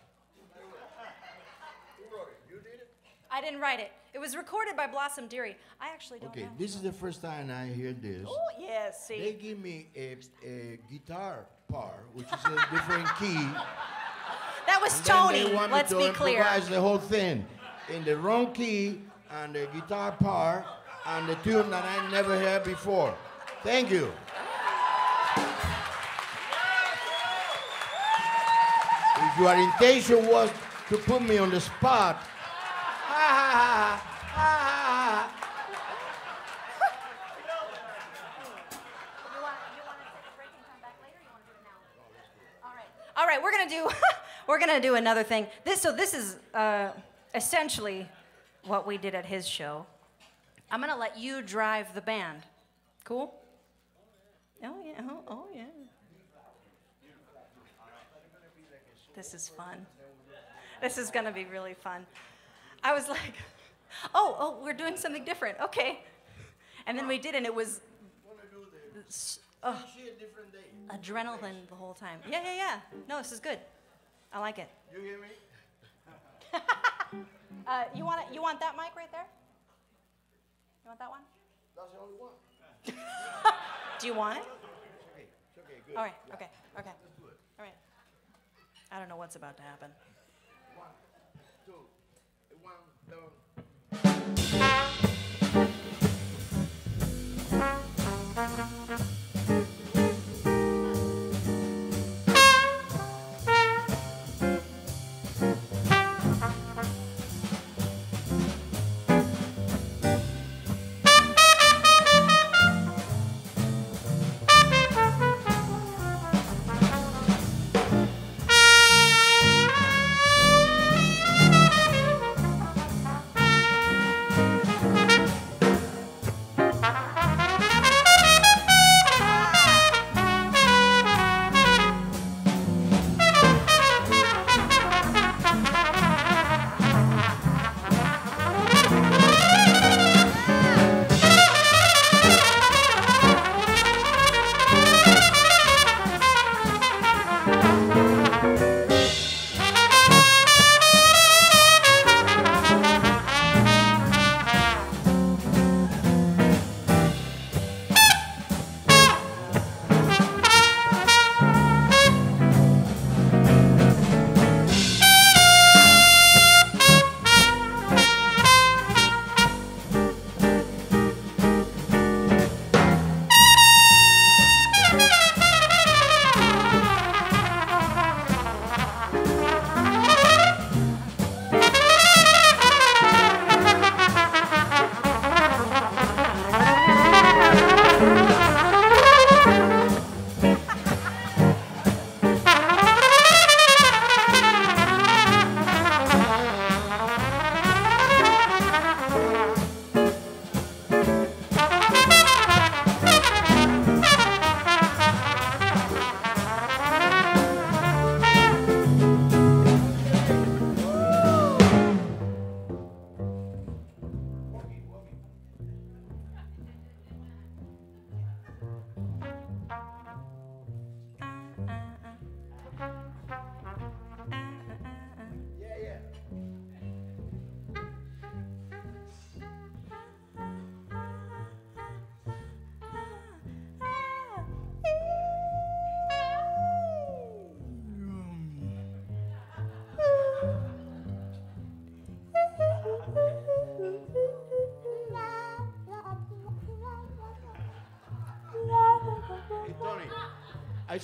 S7: Who wrote it? You did it?
S1: I didn't write it. It was recorded by Blossom Dearie. I actually don't
S7: okay,
S1: know.
S7: this is the first time I hear this.
S1: Oh, yes,
S7: yeah,
S1: see.
S7: They give me a, a guitar part, which is a different key.
S1: That was Tony, let's
S7: to
S1: be clear.
S7: the whole thing in the wrong key and the guitar part and the tune that I never heard before. Thank you. If your intention was to put me on the spot.
S1: All right, we're gonna do [laughs] we're gonna do another thing. This so this is uh, essentially what we did at his show. I'm gonna let you drive the band. Cool? Oh yeah. Oh, oh yeah. This is fun. This is gonna be really fun. I was like, [laughs] oh oh, we're doing something different. Okay. And then we did, and it was. Oh, adrenaline the whole time. Yeah, yeah, yeah. No, this is good. I like it.
S7: You hear me? [laughs]
S1: Uh, you want You want that mic right there? You want that one?
S7: That's the only one. [laughs]
S1: Do you want it?
S7: Okay, it's okay, good.
S1: All right. Okay. Okay. All right. I don't know what's about to happen.
S7: One, two, one, two.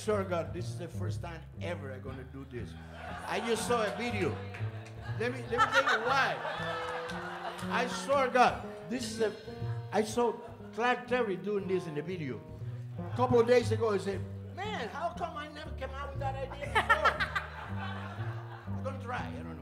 S7: Swear God, this is the first time ever I'm gonna do this. I just saw a video. Let me let me tell you why. I swear God, this is a. I saw Clark Terry doing this in the video. A couple of days ago, he said, "Man, how come I never came out with that idea before?" I'm gonna try. I don't know.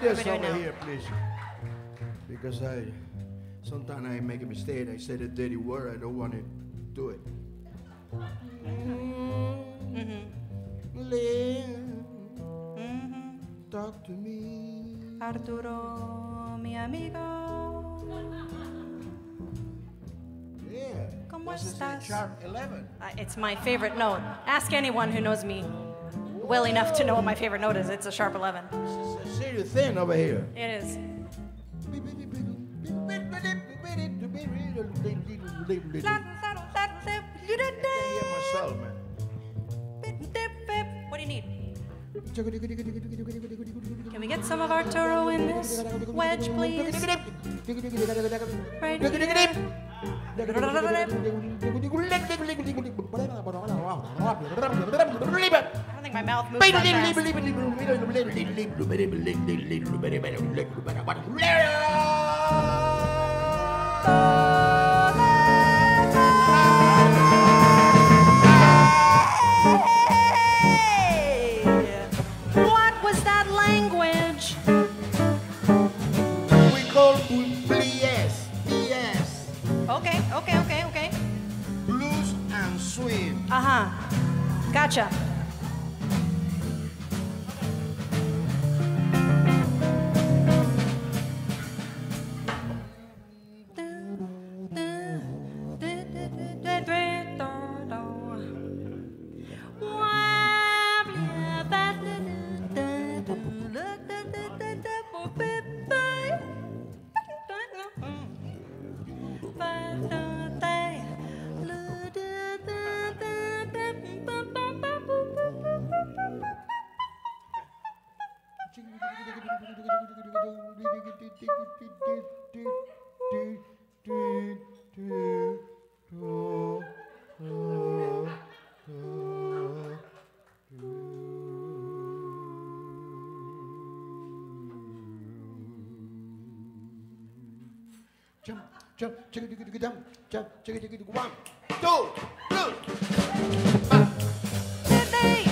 S7: This over
S1: now?
S7: here, please. Because I sometimes I make a mistake. I say the dirty word. I don't want to do it.
S1: Mm-hmm.
S7: Lynn, talk to me.
S1: Arturo, mi amigo.
S7: Yeah.
S1: ¿Cómo
S7: This is
S1: estás?
S7: sharp 11.
S1: Uh, It's my favorite note. Ask anyone who knows me well enough to know what my favorite note is. It's a sharp 11.
S7: It's a serious thing over here.
S1: It is.
S7: Can't hear myself, man.
S1: What do you need? Can we get some of Arturo in this wedge, please? Right here. I my mouth moves that
S7: Jump, chicka chicka chicka jump, jump, chicka chicka chicka one, two, two.
S1: Hey,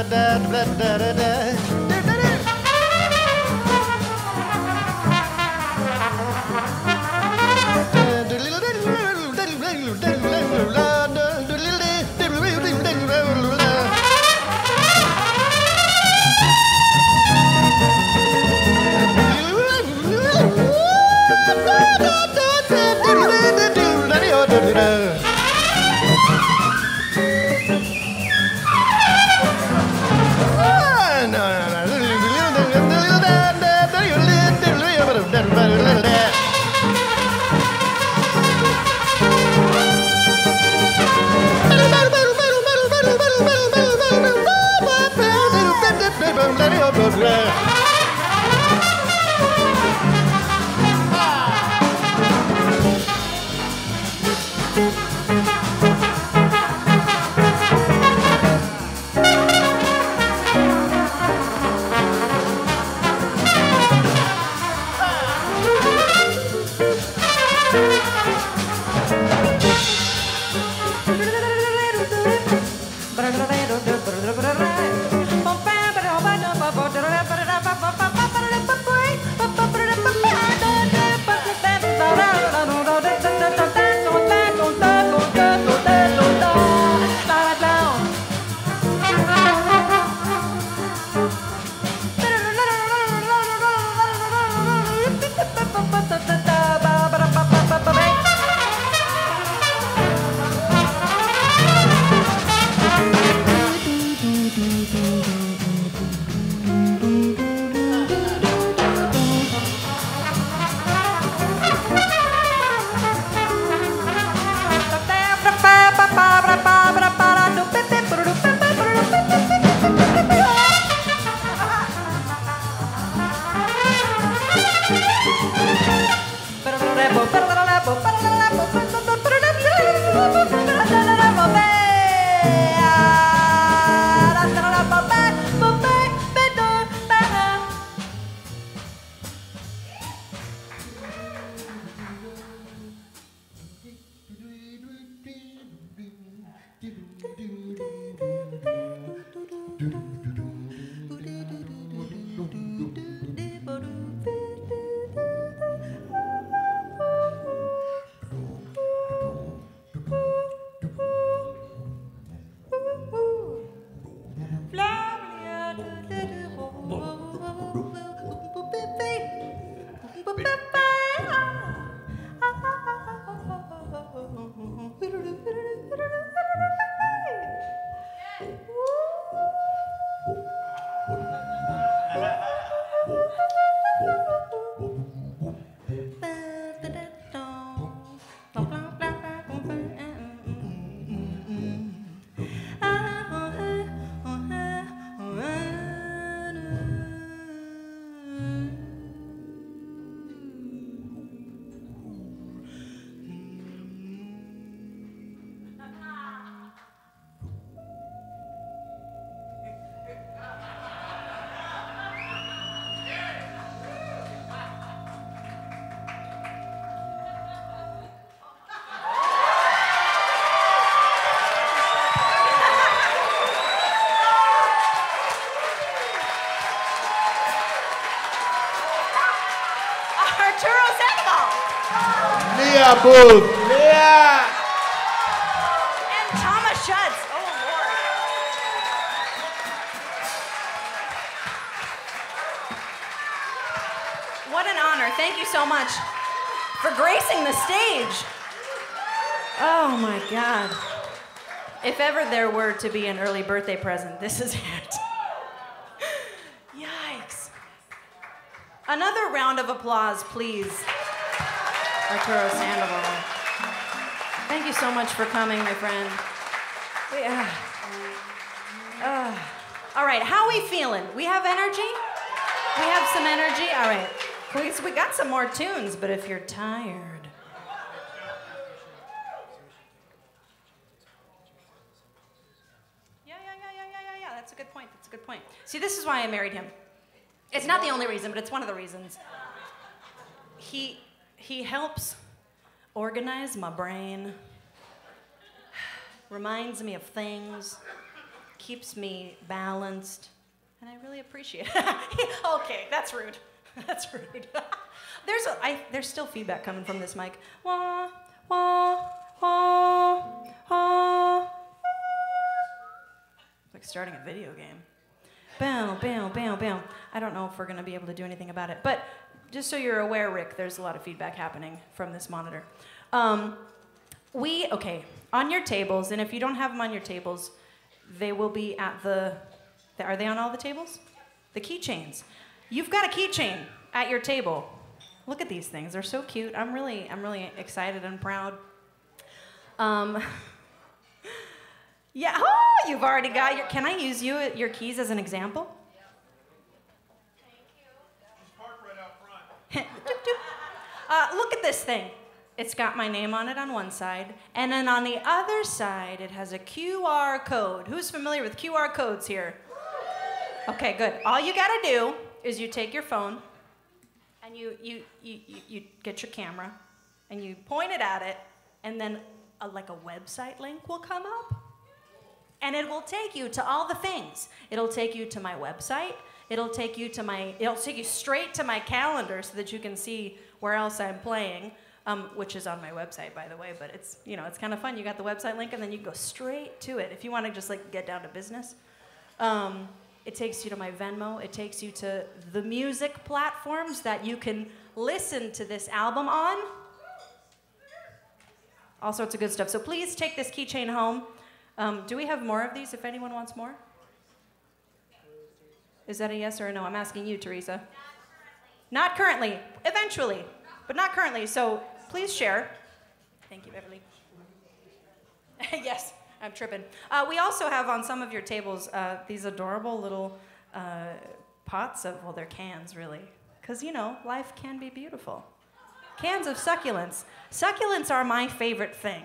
S1: da da da da da
S7: Lia Booth.
S1: And Thomas Schutz. Oh, Lord. What an honor. Thank you so much for gracing the stage. Oh, my God. If ever there were to be an early birthday present, this is it. [laughs] Yikes. Another round of applause, please. Arturo Sandoval. Thank you so much for coming, my friend. Yeah. Uh, all right, how we feeling? We have energy? We have some energy? All right. We, we got some more tunes, but if you're tired. Yeah, yeah, yeah, yeah, yeah, yeah, yeah. That's a good point. That's a good point. See, this is why I married him. It's not the only reason, but it's one of the reasons. He he helps organize my brain, reminds me of things, keeps me balanced, and I really appreciate it. [laughs] okay, that's rude. [laughs] That's rude. [laughs] there's a, I, there's still feedback coming from this mic. Wah, wah, wah, wah. It's Like starting a video game. Bam, bam, bam, bam. I don't know if we're going to be able to do anything about it. But just so you're aware, Rick, there's a lot of feedback happening from this monitor. Um, we, okay, on your tables, and if you don't have them on your tables, they will be at the, are they on all the tables? The keychains. You've got a keychain at your table. Look at these things. They're so cute. I'm really, I'm really excited and proud. Um, [laughs] yeah, oh, you've already got your, can I use you, your keys as an example? Uh, look at this thing. It's got my name on it on one side, and then on the other side, it has a QR code. Who's familiar with QR codes here? Okay, good. All you gotta do is you take your phone and you, you, you, you, you get your camera and you point it at it, and then a, like a website link will come up. And it will take you to all the things. It'll take you to my website. It'll take you to my, it'll take you straight to my calendar so that you can see where else I'm playing, um, which is on my website, by the way. But it's, you know, it's kind of fun. You got the website link, and then you go straight to it if you want to just like get down to business. Um, it takes you to my Venmo. It takes you to the music platforms that you can listen to this album on. All sorts of good stuff. So please take this keychain home. Um, do we have more of these if anyone wants more? Is that a yes or a no? I'm asking you, Teresa. Not currently. Eventually, but not currently. So please share. Thank you, Beverly. [laughs] yes, I'm tripping. Uh, we also have on some of your tables uh, these adorable little uh, pots of, well, they're cans, really. Because, you know, life can be beautiful. Cans of succulents. Succulents are my favorite thing.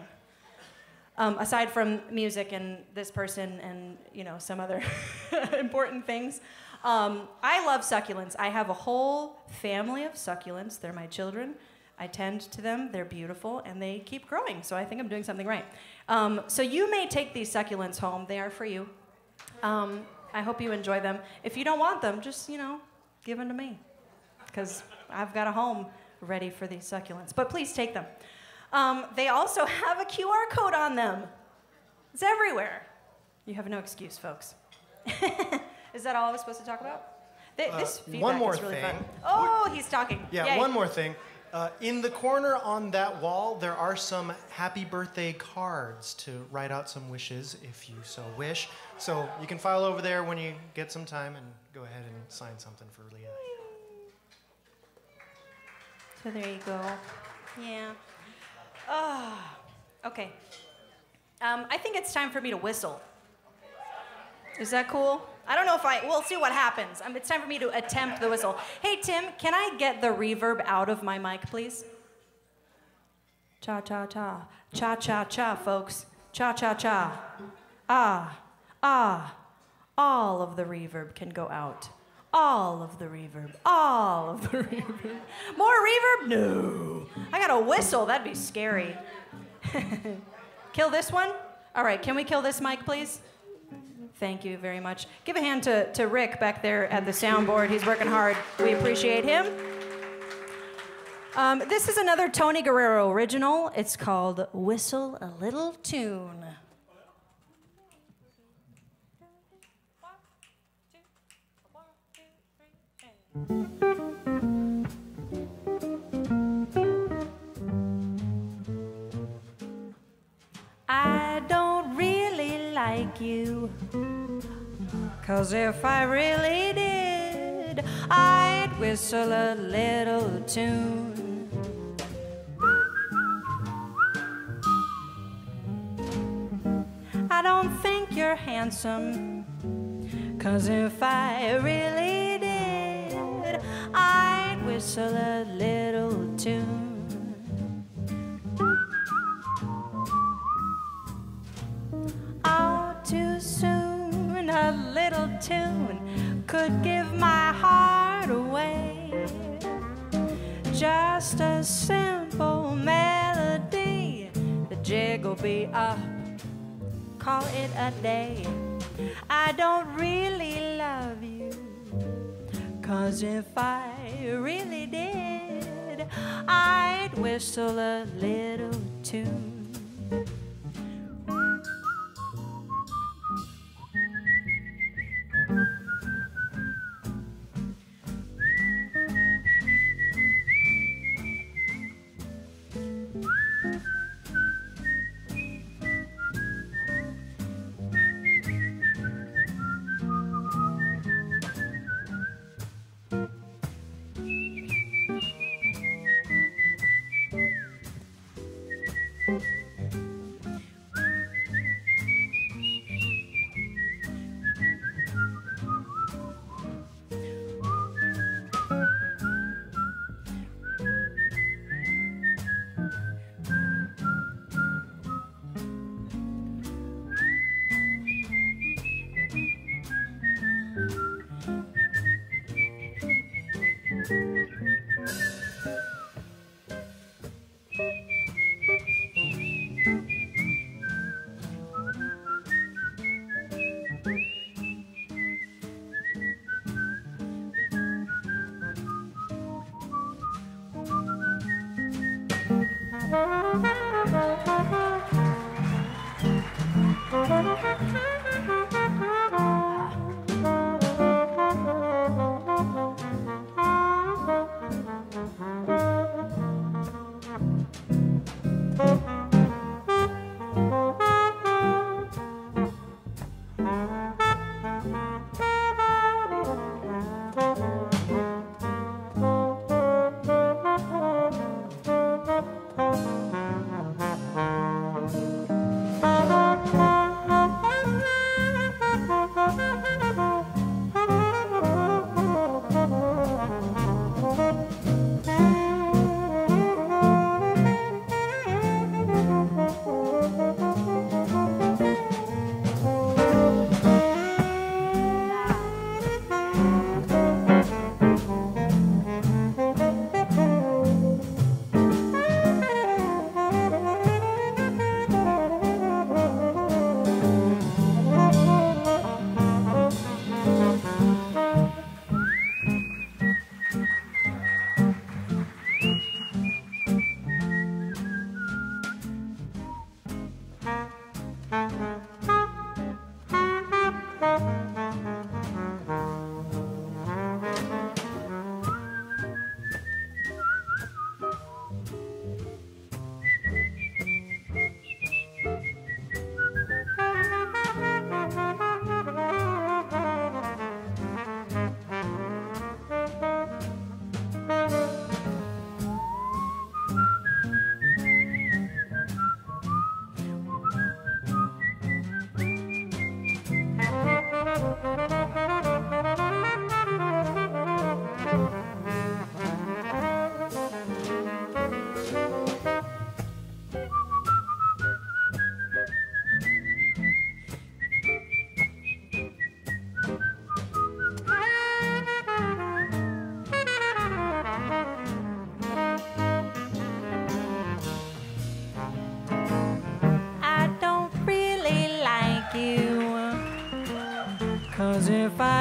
S1: Um, aside from music and this person and you know some other [laughs] important things, um, I love succulents. I have a whole family of succulents. They're my children. I tend to them. They're beautiful and they keep growing. So I think I'm doing something right. Um, so you may take these succulents home. They are for you. Um, I hope you enjoy them. If you don't want them, just you know, give them to me, because I've got a home ready for these succulents. But please take them. Um, they also [laughs] have a QR code on them. It's everywhere. You have no excuse, folks. [laughs] is that all I was supposed to talk about? Th-
S9: Uh,
S1: this feedback
S9: one more
S1: is really
S9: thing.
S1: fun. Oh, he's talking.
S9: Yeah,
S1: Yay.
S9: one more thing. Uh, in the corner on that wall, there are some happy birthday cards to write out some wishes if you so wish. So you can file over there when you get some time and go ahead and sign something for Lia.
S1: So there you go. Yeah. Oh, okay. Um, I think it's time for me to whistle. Is that cool? I don't know if I. We'll see what happens. Um, it's time for me to attempt the whistle. Hey Tim, can I get the reverb out of my mic, please? Cha cha cha, cha cha cha, folks. Cha cha cha. Ah, ah. All of the reverb can go out. All of the reverb. All of the [laughs] reverb. More reverb? No. I got a whistle. That'd be scary. [laughs] kill this one? All right, can we kill this mic, please? Thank you very much. Give a hand to, to Rick back there at the soundboard. He's working hard. We appreciate him. Um, this is another Tony Guerrero original. It's called Whistle a Little Tune. Like you. Cause if I really did, I'd whistle a little tune. I don't think you're handsome. Cause if I really did, I'd whistle a little tune. Little tune could give my heart away. Just a simple melody, the jig will be up. Call it a day. I don't really love you. Cause if I really did, I'd whistle a little tune.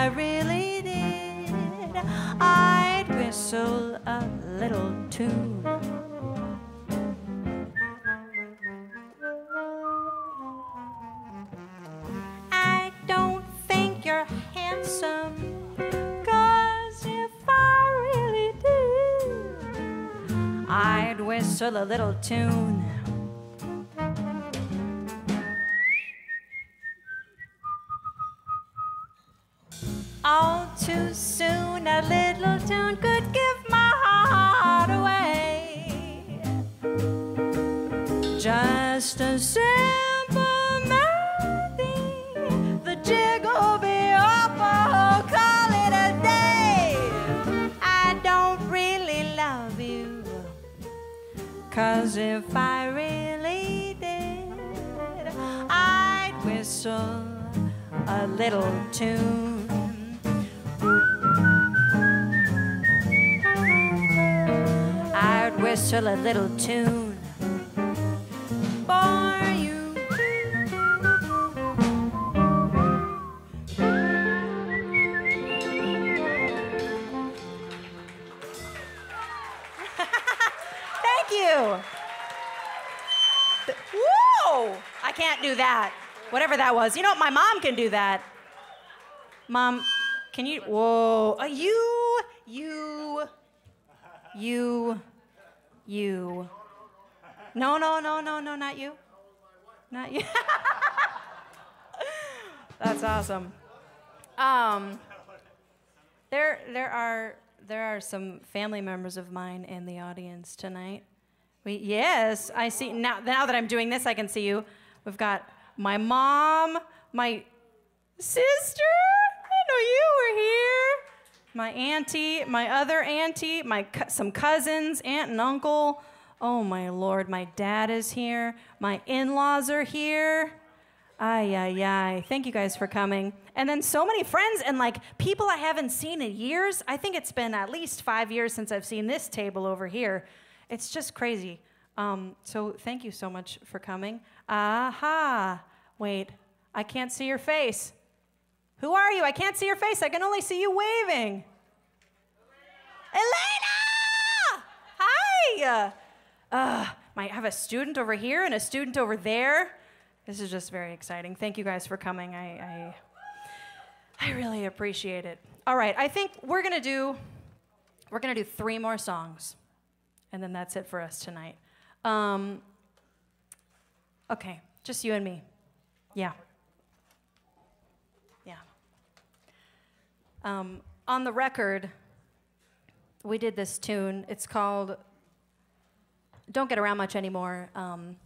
S1: I really did, I'd whistle a little tune. I don't think you're handsome. Cause if I really did, I'd whistle a little tune. Little tune for you. [laughs] Thank you. Whoa! I can't do that. Whatever that was. You know, what? my mom can do that. Mom, can you? Whoa. Uh, you, you, you, you. No, no, no, no, no, not you. Not you. [laughs] That's awesome. Um, there, there are there are some family members of mine in the audience tonight. We, yes, I see now. Now that I'm doing this, I can see you. We've got my mom, my sister. I know you were here. My auntie, my other auntie, my some cousins, aunt and uncle. Oh my lord, my dad is here. My in-laws are here. Ay, ay, ay. Thank you guys for coming. And then so many friends and like people I haven't seen in years. I think it's been at least five years since I've seen this table over here. It's just crazy. Um, so thank you so much for coming. Aha. Wait, I can't see your face. Who are you? I can't see your face. I can only see you waving. Elena! Hi! Uh, I have a student over here and a student over there. This is just very exciting. Thank you guys for coming. I, I, I really appreciate it. All right, I think we're gonna do, we're gonna do three more songs, and then that's it for us tonight. Um, okay, just you and me. Yeah. Um, on the record, we did this tune. It's called Don't Get Around Much Anymore. Um,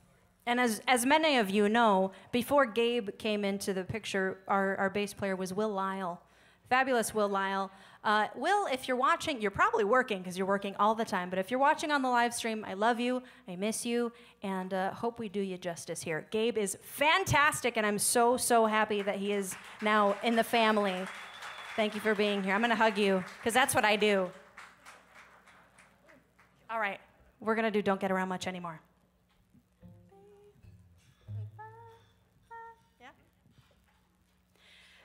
S1: and as, as many of you know, before Gabe came into the picture, our, our bass player was Will Lyle. Fabulous Will Lyle. Uh, Will, if you're watching, you're probably working because you're working all the time. But if you're watching on the live stream, I love you, I miss you, and uh, hope we do you justice here. Gabe is fantastic, and I'm so, so happy that he is now in the family. Thank you for being here. I'm going to hug you because that's what I do. All right, we're going to do Don't Get Around Much Anymore.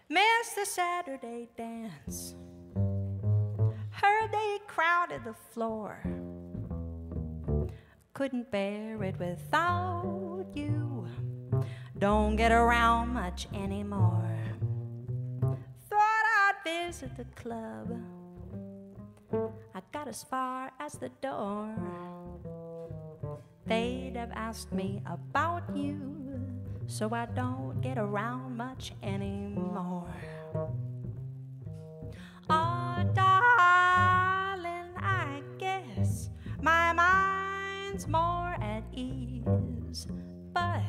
S1: Missed the Saturday dance. Heard they crowded the floor. Couldn't bear it without you. Don't get around much anymore. I'd visit the club. I got as far as the door. They'd have asked me about you, so I don't get around much anymore. Oh, darling, I guess my mind's more at ease, but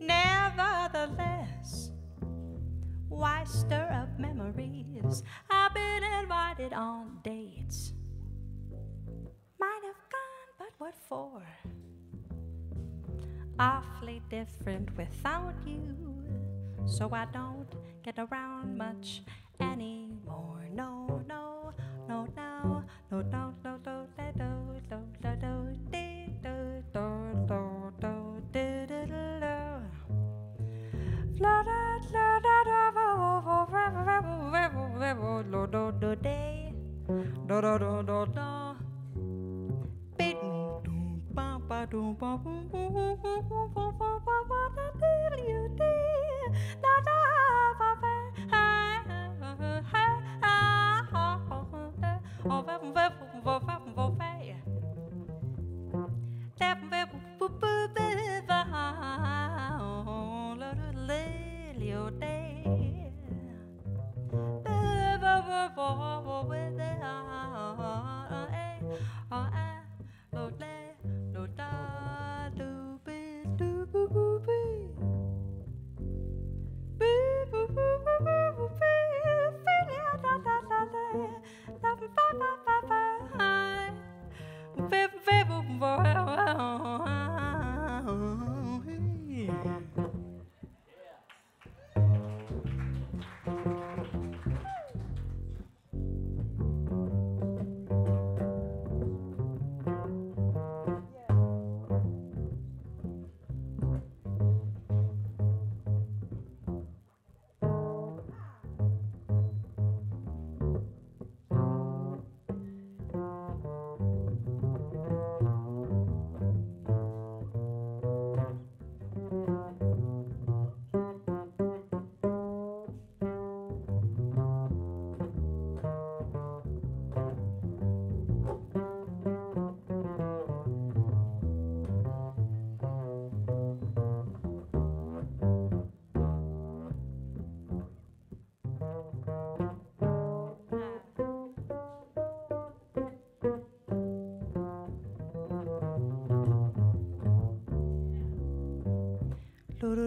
S1: nevertheless, why stir up memories? I've been invited on dates. Might have gone, but what for? Awfully different without you, so I don't get around much anymore. No, no, no, no, no, no, no, no, no, no, no, no, day. Da da. Da da Oh ba. Da never fall with it. Forever.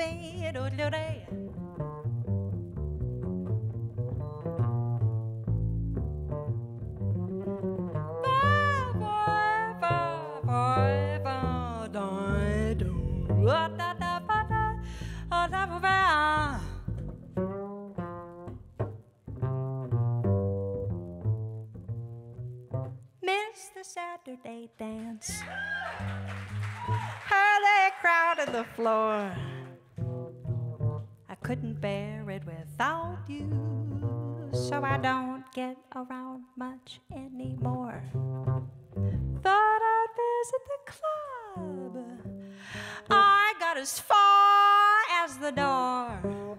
S1: bay, do Saturday dance. Heard How crowd on the floor. Couldn't bear it without you, so I don't get around much anymore. Thought I'd visit the club. I got as far as the door.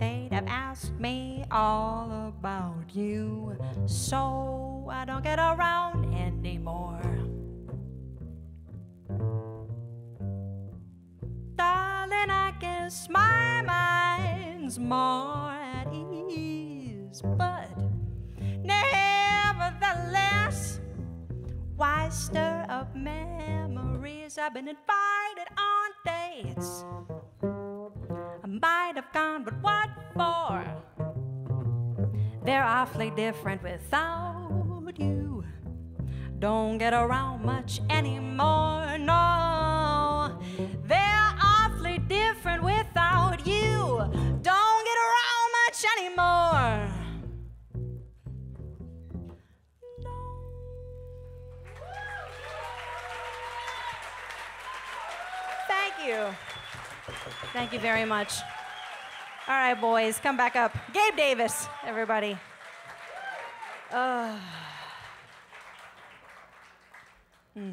S1: They'd have asked me all about you, so I don't get around anymore. Darling, I guess my mind's more at ease, but nevertheless, why stir up memories? I've been invited on dates. I might have gone, but what for? They're awfully different without you. Don't get around much anymore, no. They're different without you. Don't get around much anymore. Thank you. Thank you very much. All right, boys, come back up. Gabe Davis, everybody. Uh, hmm.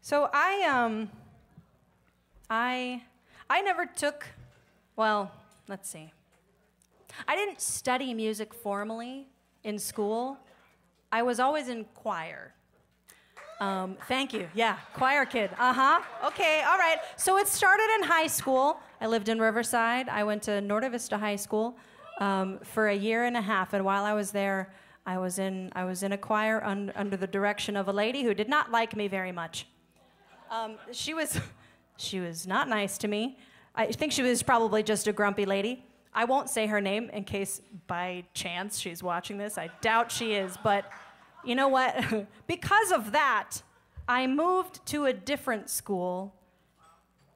S1: So I um I I never took well, let's see. I didn't study music formally in school. I was always in choir. Um, thank you. Yeah, choir kid. Uh huh. Okay, all right. So it started in high school. I lived in Riverside. I went to Norte Vista High School um, for a year and a half. And while I was there, I was in I was in a choir un, under the direction of a lady who did not like me very much. Um, she was [laughs] she was not nice to me. I think she was probably just a grumpy lady. I won't say her name in case by chance she's watching this. I doubt she is, but you know what? [laughs] because of that, I moved to a different school,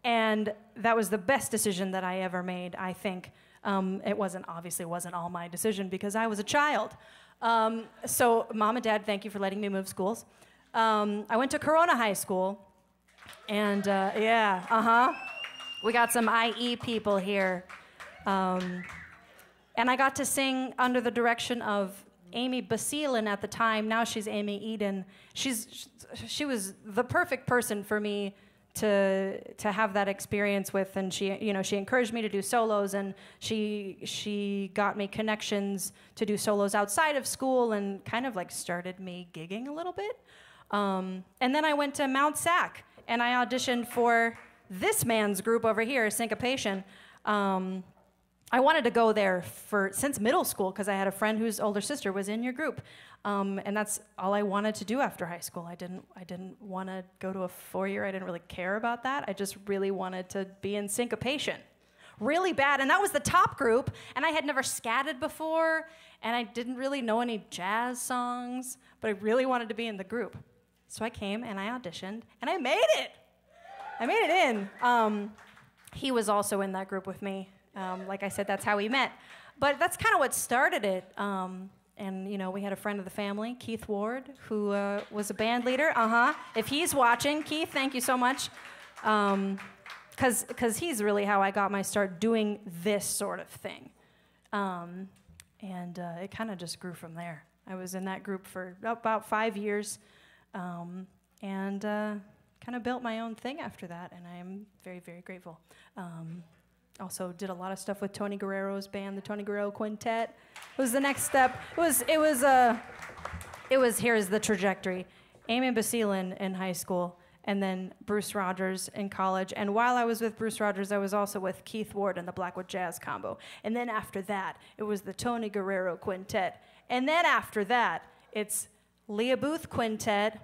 S1: and that was the best decision that I ever made, I think. Um, it wasn't, obviously, it wasn't all my decision because I was a child. Um, so, mom and dad, thank you for letting me move schools. Um, I went to Corona High School, and uh, yeah, uh huh. We got some IE people here. Um, and I got to sing under the direction of Amy Basilin at the time. Now she's Amy Eden. She's, she was the perfect person for me to to have that experience with and she you know she encouraged me to do solos and she she got me connections to do solos outside of school and kind of like started me gigging a little bit um, and then i went to mount sac and i auditioned for this man's group over here Singcopation um, I wanted to go there for since middle school because I had a friend whose older sister was in your group, um, and that's all I wanted to do after high school. I didn't I didn't want to go to a four year. I didn't really care about that. I just really wanted to be in Singcopation, really bad. And that was the top group, and I had never scatted before, and I didn't really know any jazz songs, but I really wanted to be in the group. So I came and I auditioned, and I made it. I made it in. Um, he was also in that group with me. Um, like I said, that's how we met. But that's kind of what started it. Um, and you know, we had a friend of the family, Keith Ward, who uh, was a band leader. Uh huh. If he's watching, Keith, thank you so much. Um, cause, cause he's really how I got my start doing this sort of thing. Um, and uh, it kind of just grew from there. I was in that group for about five years, um, and uh, kind of built my own thing after that. And I am very, very grateful. Um, also did a lot of stuff with Tony Guerrero's band, the Tony Guerrero Quintet. It was the next step. It was it was uh, it was here's the trajectory. Amy Basilin in high school, and then Bruce Rogers in college. And while I was with Bruce Rogers, I was also with Keith Ward and the Blackwood Jazz Combo. And then after that, it was the Tony Guerrero Quintet. And then after that, it's Lia Booth Quintet.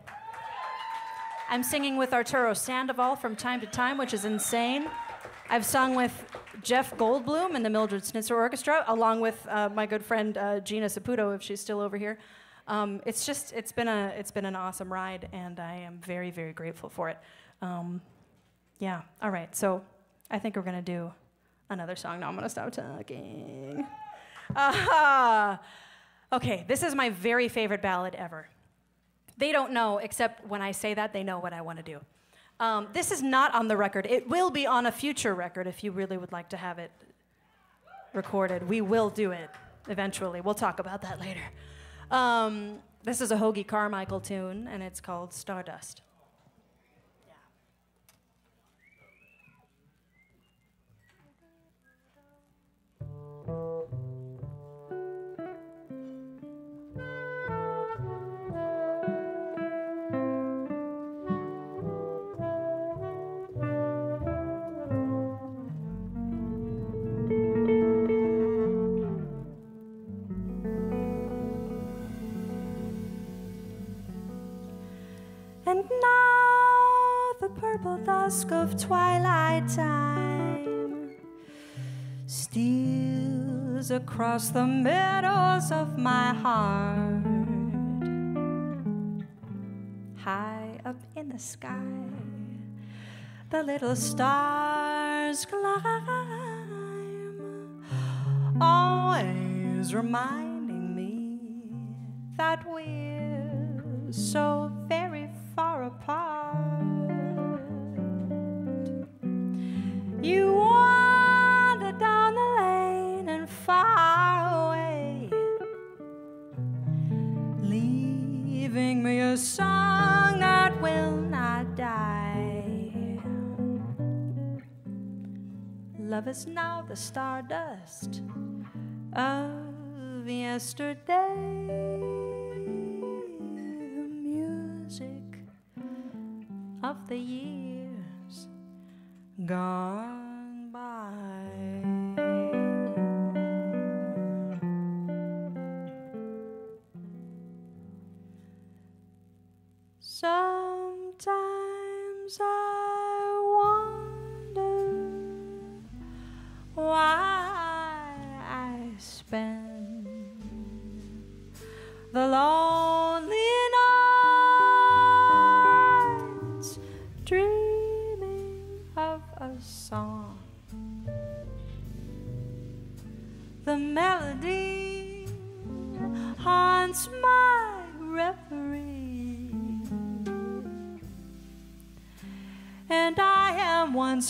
S1: I'm singing with Arturo Sandoval from time to time, which is insane. I've sung with Jeff Goldblum and the Mildred Snitzer Orchestra, along with uh, my good friend uh, Gina Saputo, if she's still over here. Um, it's just it's been a it's been an awesome ride, and I am very very grateful for it. Um, yeah. All right. So I think we're gonna do another song. Now I'm gonna stop talking. [laughs] Okay. This is my very favorite ballad ever. They don't know, except when I say that, they know what I want to do. Um, this is not on the record. It will be on a future record if you really would like to have it recorded. We will do it eventually. We'll talk about that later. Um, this is a Hoagy Carmichael tune, and it's called Stardust. Dusk of twilight time steals across the meadows of my heart. High up in the sky, the little stars climb, always reminding me that we're so very far apart. Love is now the stardust of yesterday. The music of the years gone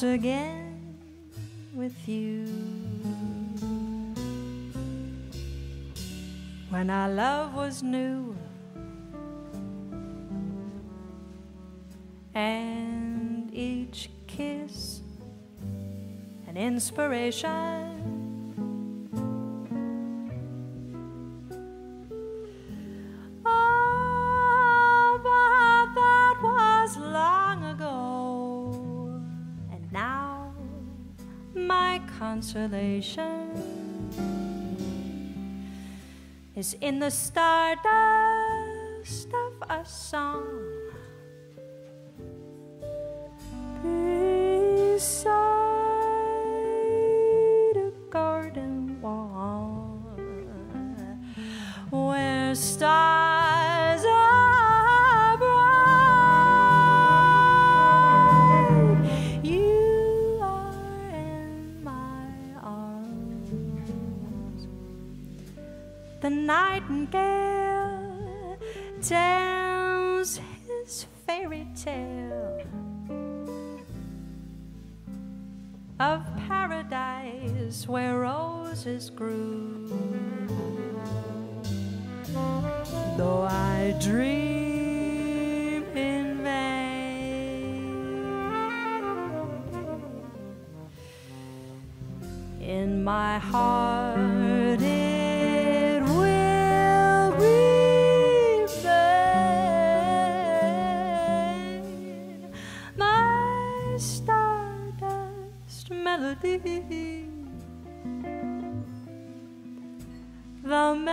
S1: once again with you. When our love was new and each kiss an inspiration. In the stardust The nightingale tells his fairy tale of paradise where roses grew. Though I dream in vain, in my heart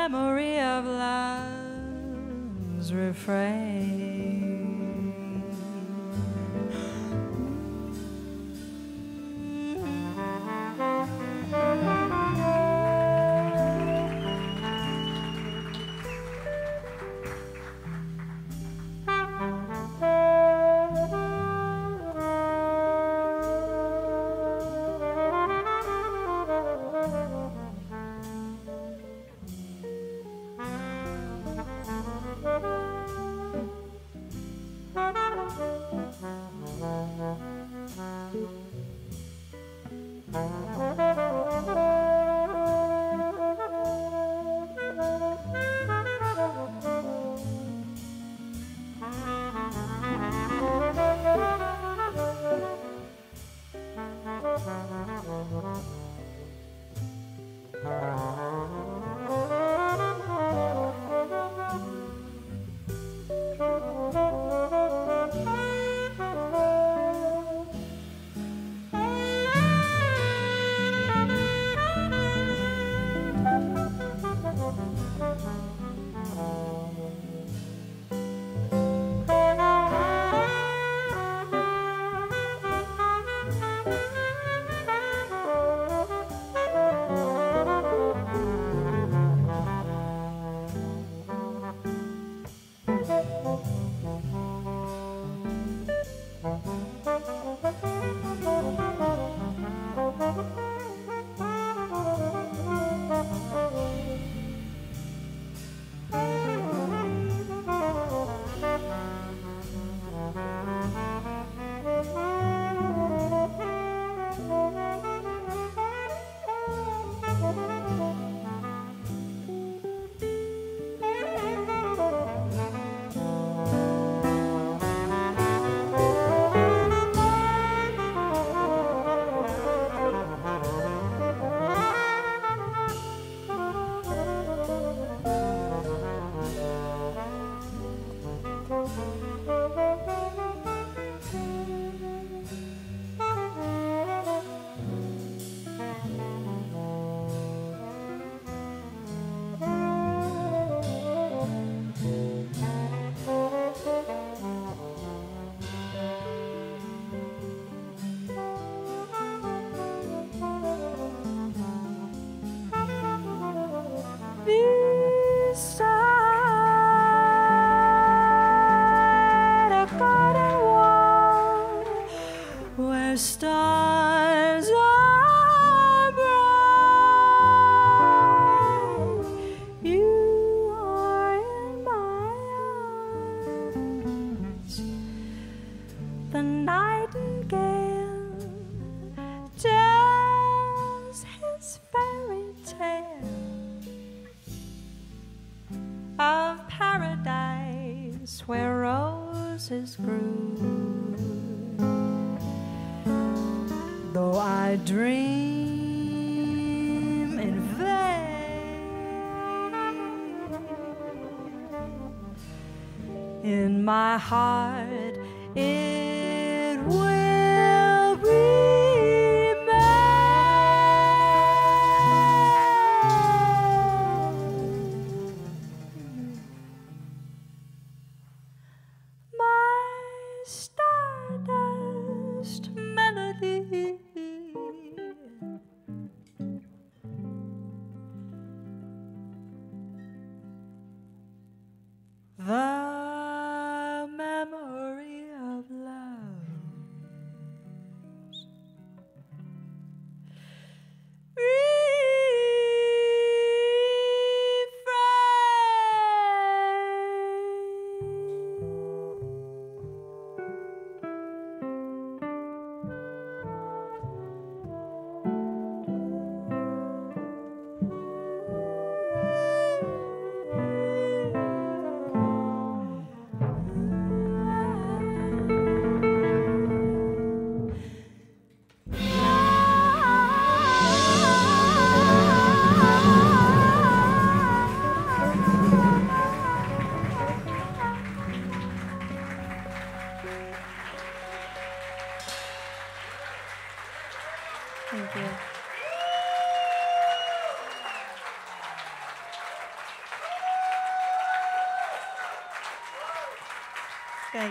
S1: memory of love's refrain.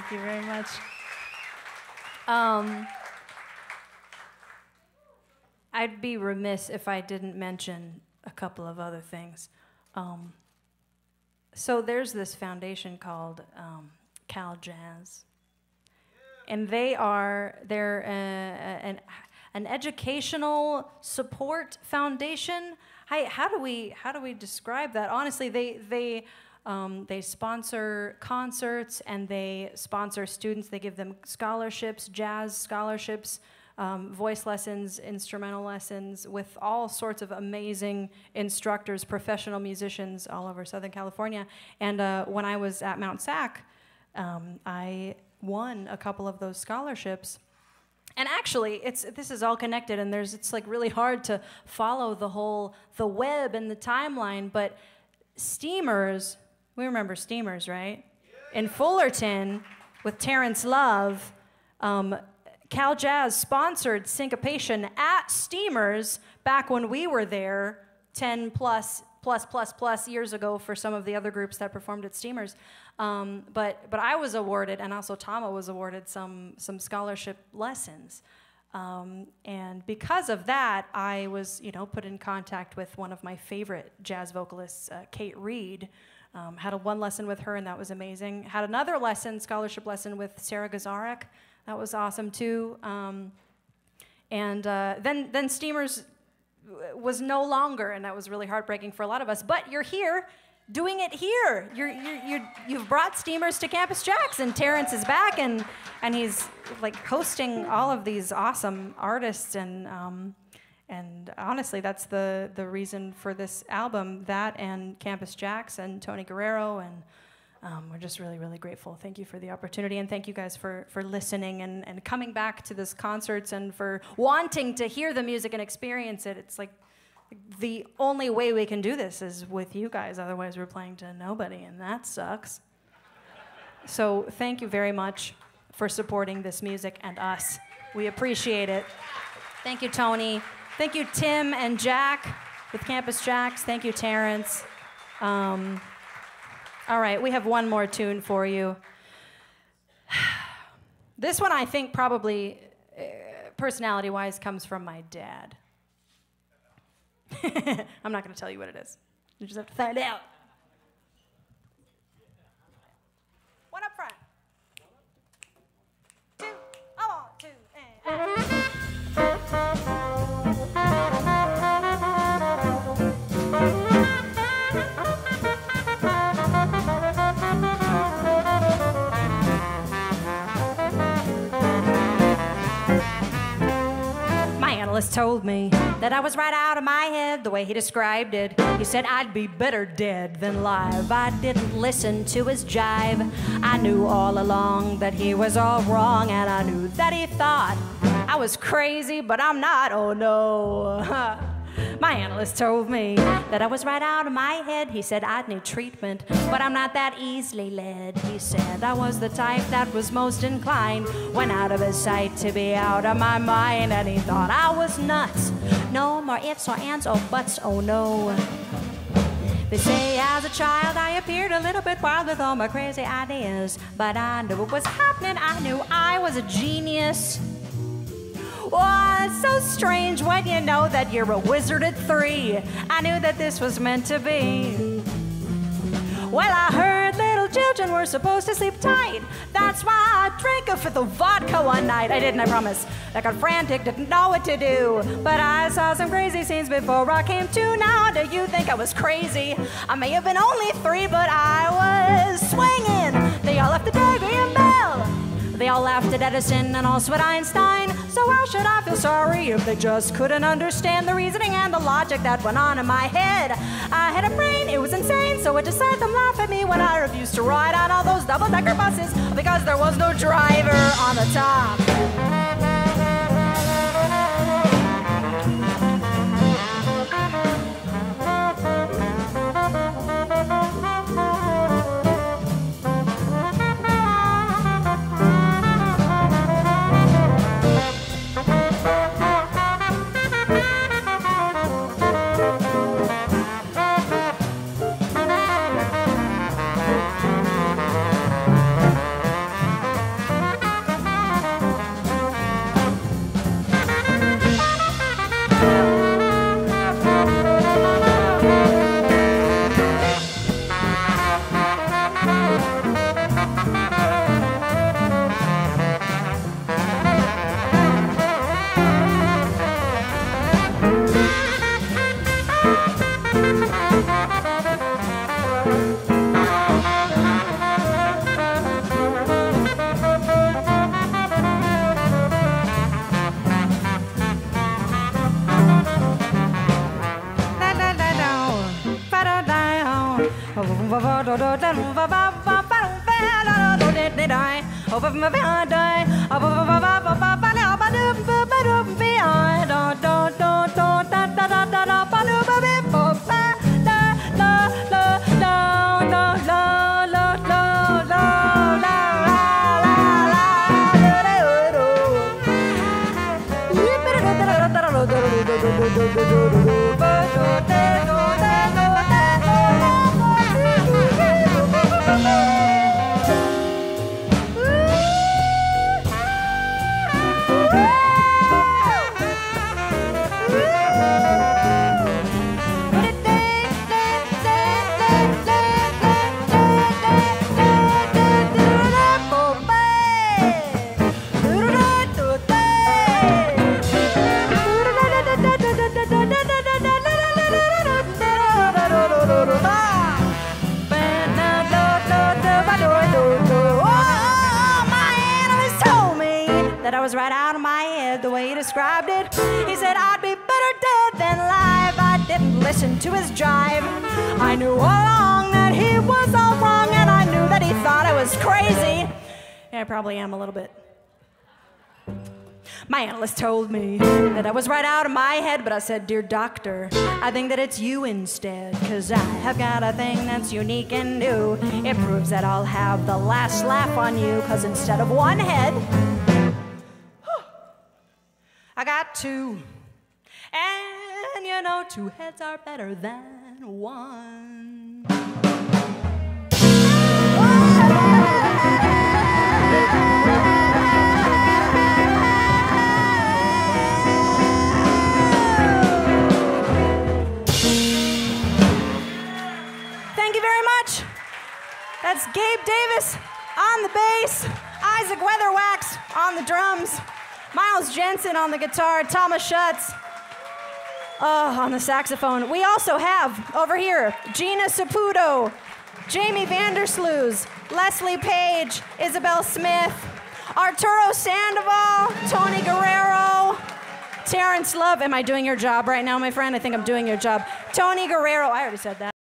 S1: Thank you very much. Um, I'd be remiss if I didn't mention a couple of other things. Um, so there's this foundation called um, Cal Jazz, and they are they're uh, an an educational support foundation. Hi, how do we how do we describe that? Honestly, they they um, they sponsor concerts and they sponsor students. They give them scholarships, jazz scholarships, um, voice lessons, instrumental lessons with all sorts of amazing instructors, professional musicians all over Southern California. And uh, when I was at Mount Sac, um, I won a couple of those scholarships. And actually, it's this is all connected, and there's it's like really hard to follow the whole the web and the timeline. But Steamers, we remember Steamers, right? In Fullerton, with Terrence Love, um, Cal Jazz sponsored Singcopation at Steamers back when we were there, 10 plus plus plus plus years ago for some of the other groups that performed at Steamers. Um, but but I was awarded, and also Tama was awarded some some scholarship lessons. Um, and because of that, I was you know put in contact with one of my favorite jazz vocalists, uh, Kate Reid. Um, had a one lesson with her, and that was amazing. Had another lesson, scholarship lesson with Sara Gazarek. That was awesome too. Um, and uh, then then Steamers was no longer, and that was really heartbreaking for a lot of us. But you're here doing it here. You're, you're, you're, you've brought steamers to Campus JAX, and Terrence is back, and, and he's like hosting all of these awesome artists. And, um, and honestly, that's the, the reason for this album that and Campus JAX and Tony Guerrero. And um, we're just really, really grateful. Thank you for the opportunity, and thank you guys for, for listening and, and coming back to this concerts and for wanting to hear the music and experience it. It's like the only way we can do this is with you guys, otherwise, we're playing to nobody, and that sucks. So, thank you very much for supporting this music and us. We appreciate it. Thank you, Tony. Thank you, Tim and Jack with Campus JAX. Thank you, Terrence. Um, all right, we have one more tune for you. [sighs] This one, I think, probably uh, personality wise, comes from my dad. [laughs] I'm not going to tell you what it is. You just have to find out. One up front. Two. I want two. My analyst told me that I was right out of my head the way he described it. He said I'd be better dead than live. I didn't listen to his jive. I knew all along that he was all wrong, and I knew that he thought I was crazy, but I'm not. Oh no. [laughs] My analyst told me that I was right out of my head. He said I'd need treatment, but I'm not that easily led. He said I was the type that was most inclined when out of his sight to be out of my mind, and he thought I was nuts. No more ifs or ands or buts, oh no. They say as a child I appeared a little bit wild with all my crazy ideas, but I knew what was happening. I knew I was a genius. Oh, it's so strange when you know that you're a wizard at three. I knew that this was meant to be. Well, I heard little children were supposed to sleep tight. That's why I drank a fifth of vodka one night. I didn't, I promise. I got frantic, didn't know what to do. But I saw some crazy scenes before I came to. Now, do you think I was crazy? I may have been only three, but I was swinging. They all left the Davy and Bell. They all laughed at Edison and also at Einstein. So how should I feel sorry if they just couldn't understand the reasoning and the logic that went on in my head? I had a brain, it was insane, so it just let them laugh at me when I refused to ride on all those double-decker buses because there was no driver on the top. I probably am a little bit. My analyst told me that I was right out of my head, but I said, Dear doctor, I think that it's you instead, cause I have got a thing that's unique and new. It proves that I'll have the last laugh on you, cause instead of one head, I got two. And you know, two heads are better than one. That's Gabe Davis on the bass, Isaac Weatherwax on the drums, Miles Jensen on the guitar, Thomas Schutz uh, on the saxophone. We also have over here Gina Saputo, Jamie Vandersloos, Leslie Page, Isabel Smith, Arturo Sandoval, Tony Guerrero, Terrence Love, am I doing your job right now, my friend? I think I'm doing your job. Tony Guerrero, I already said that.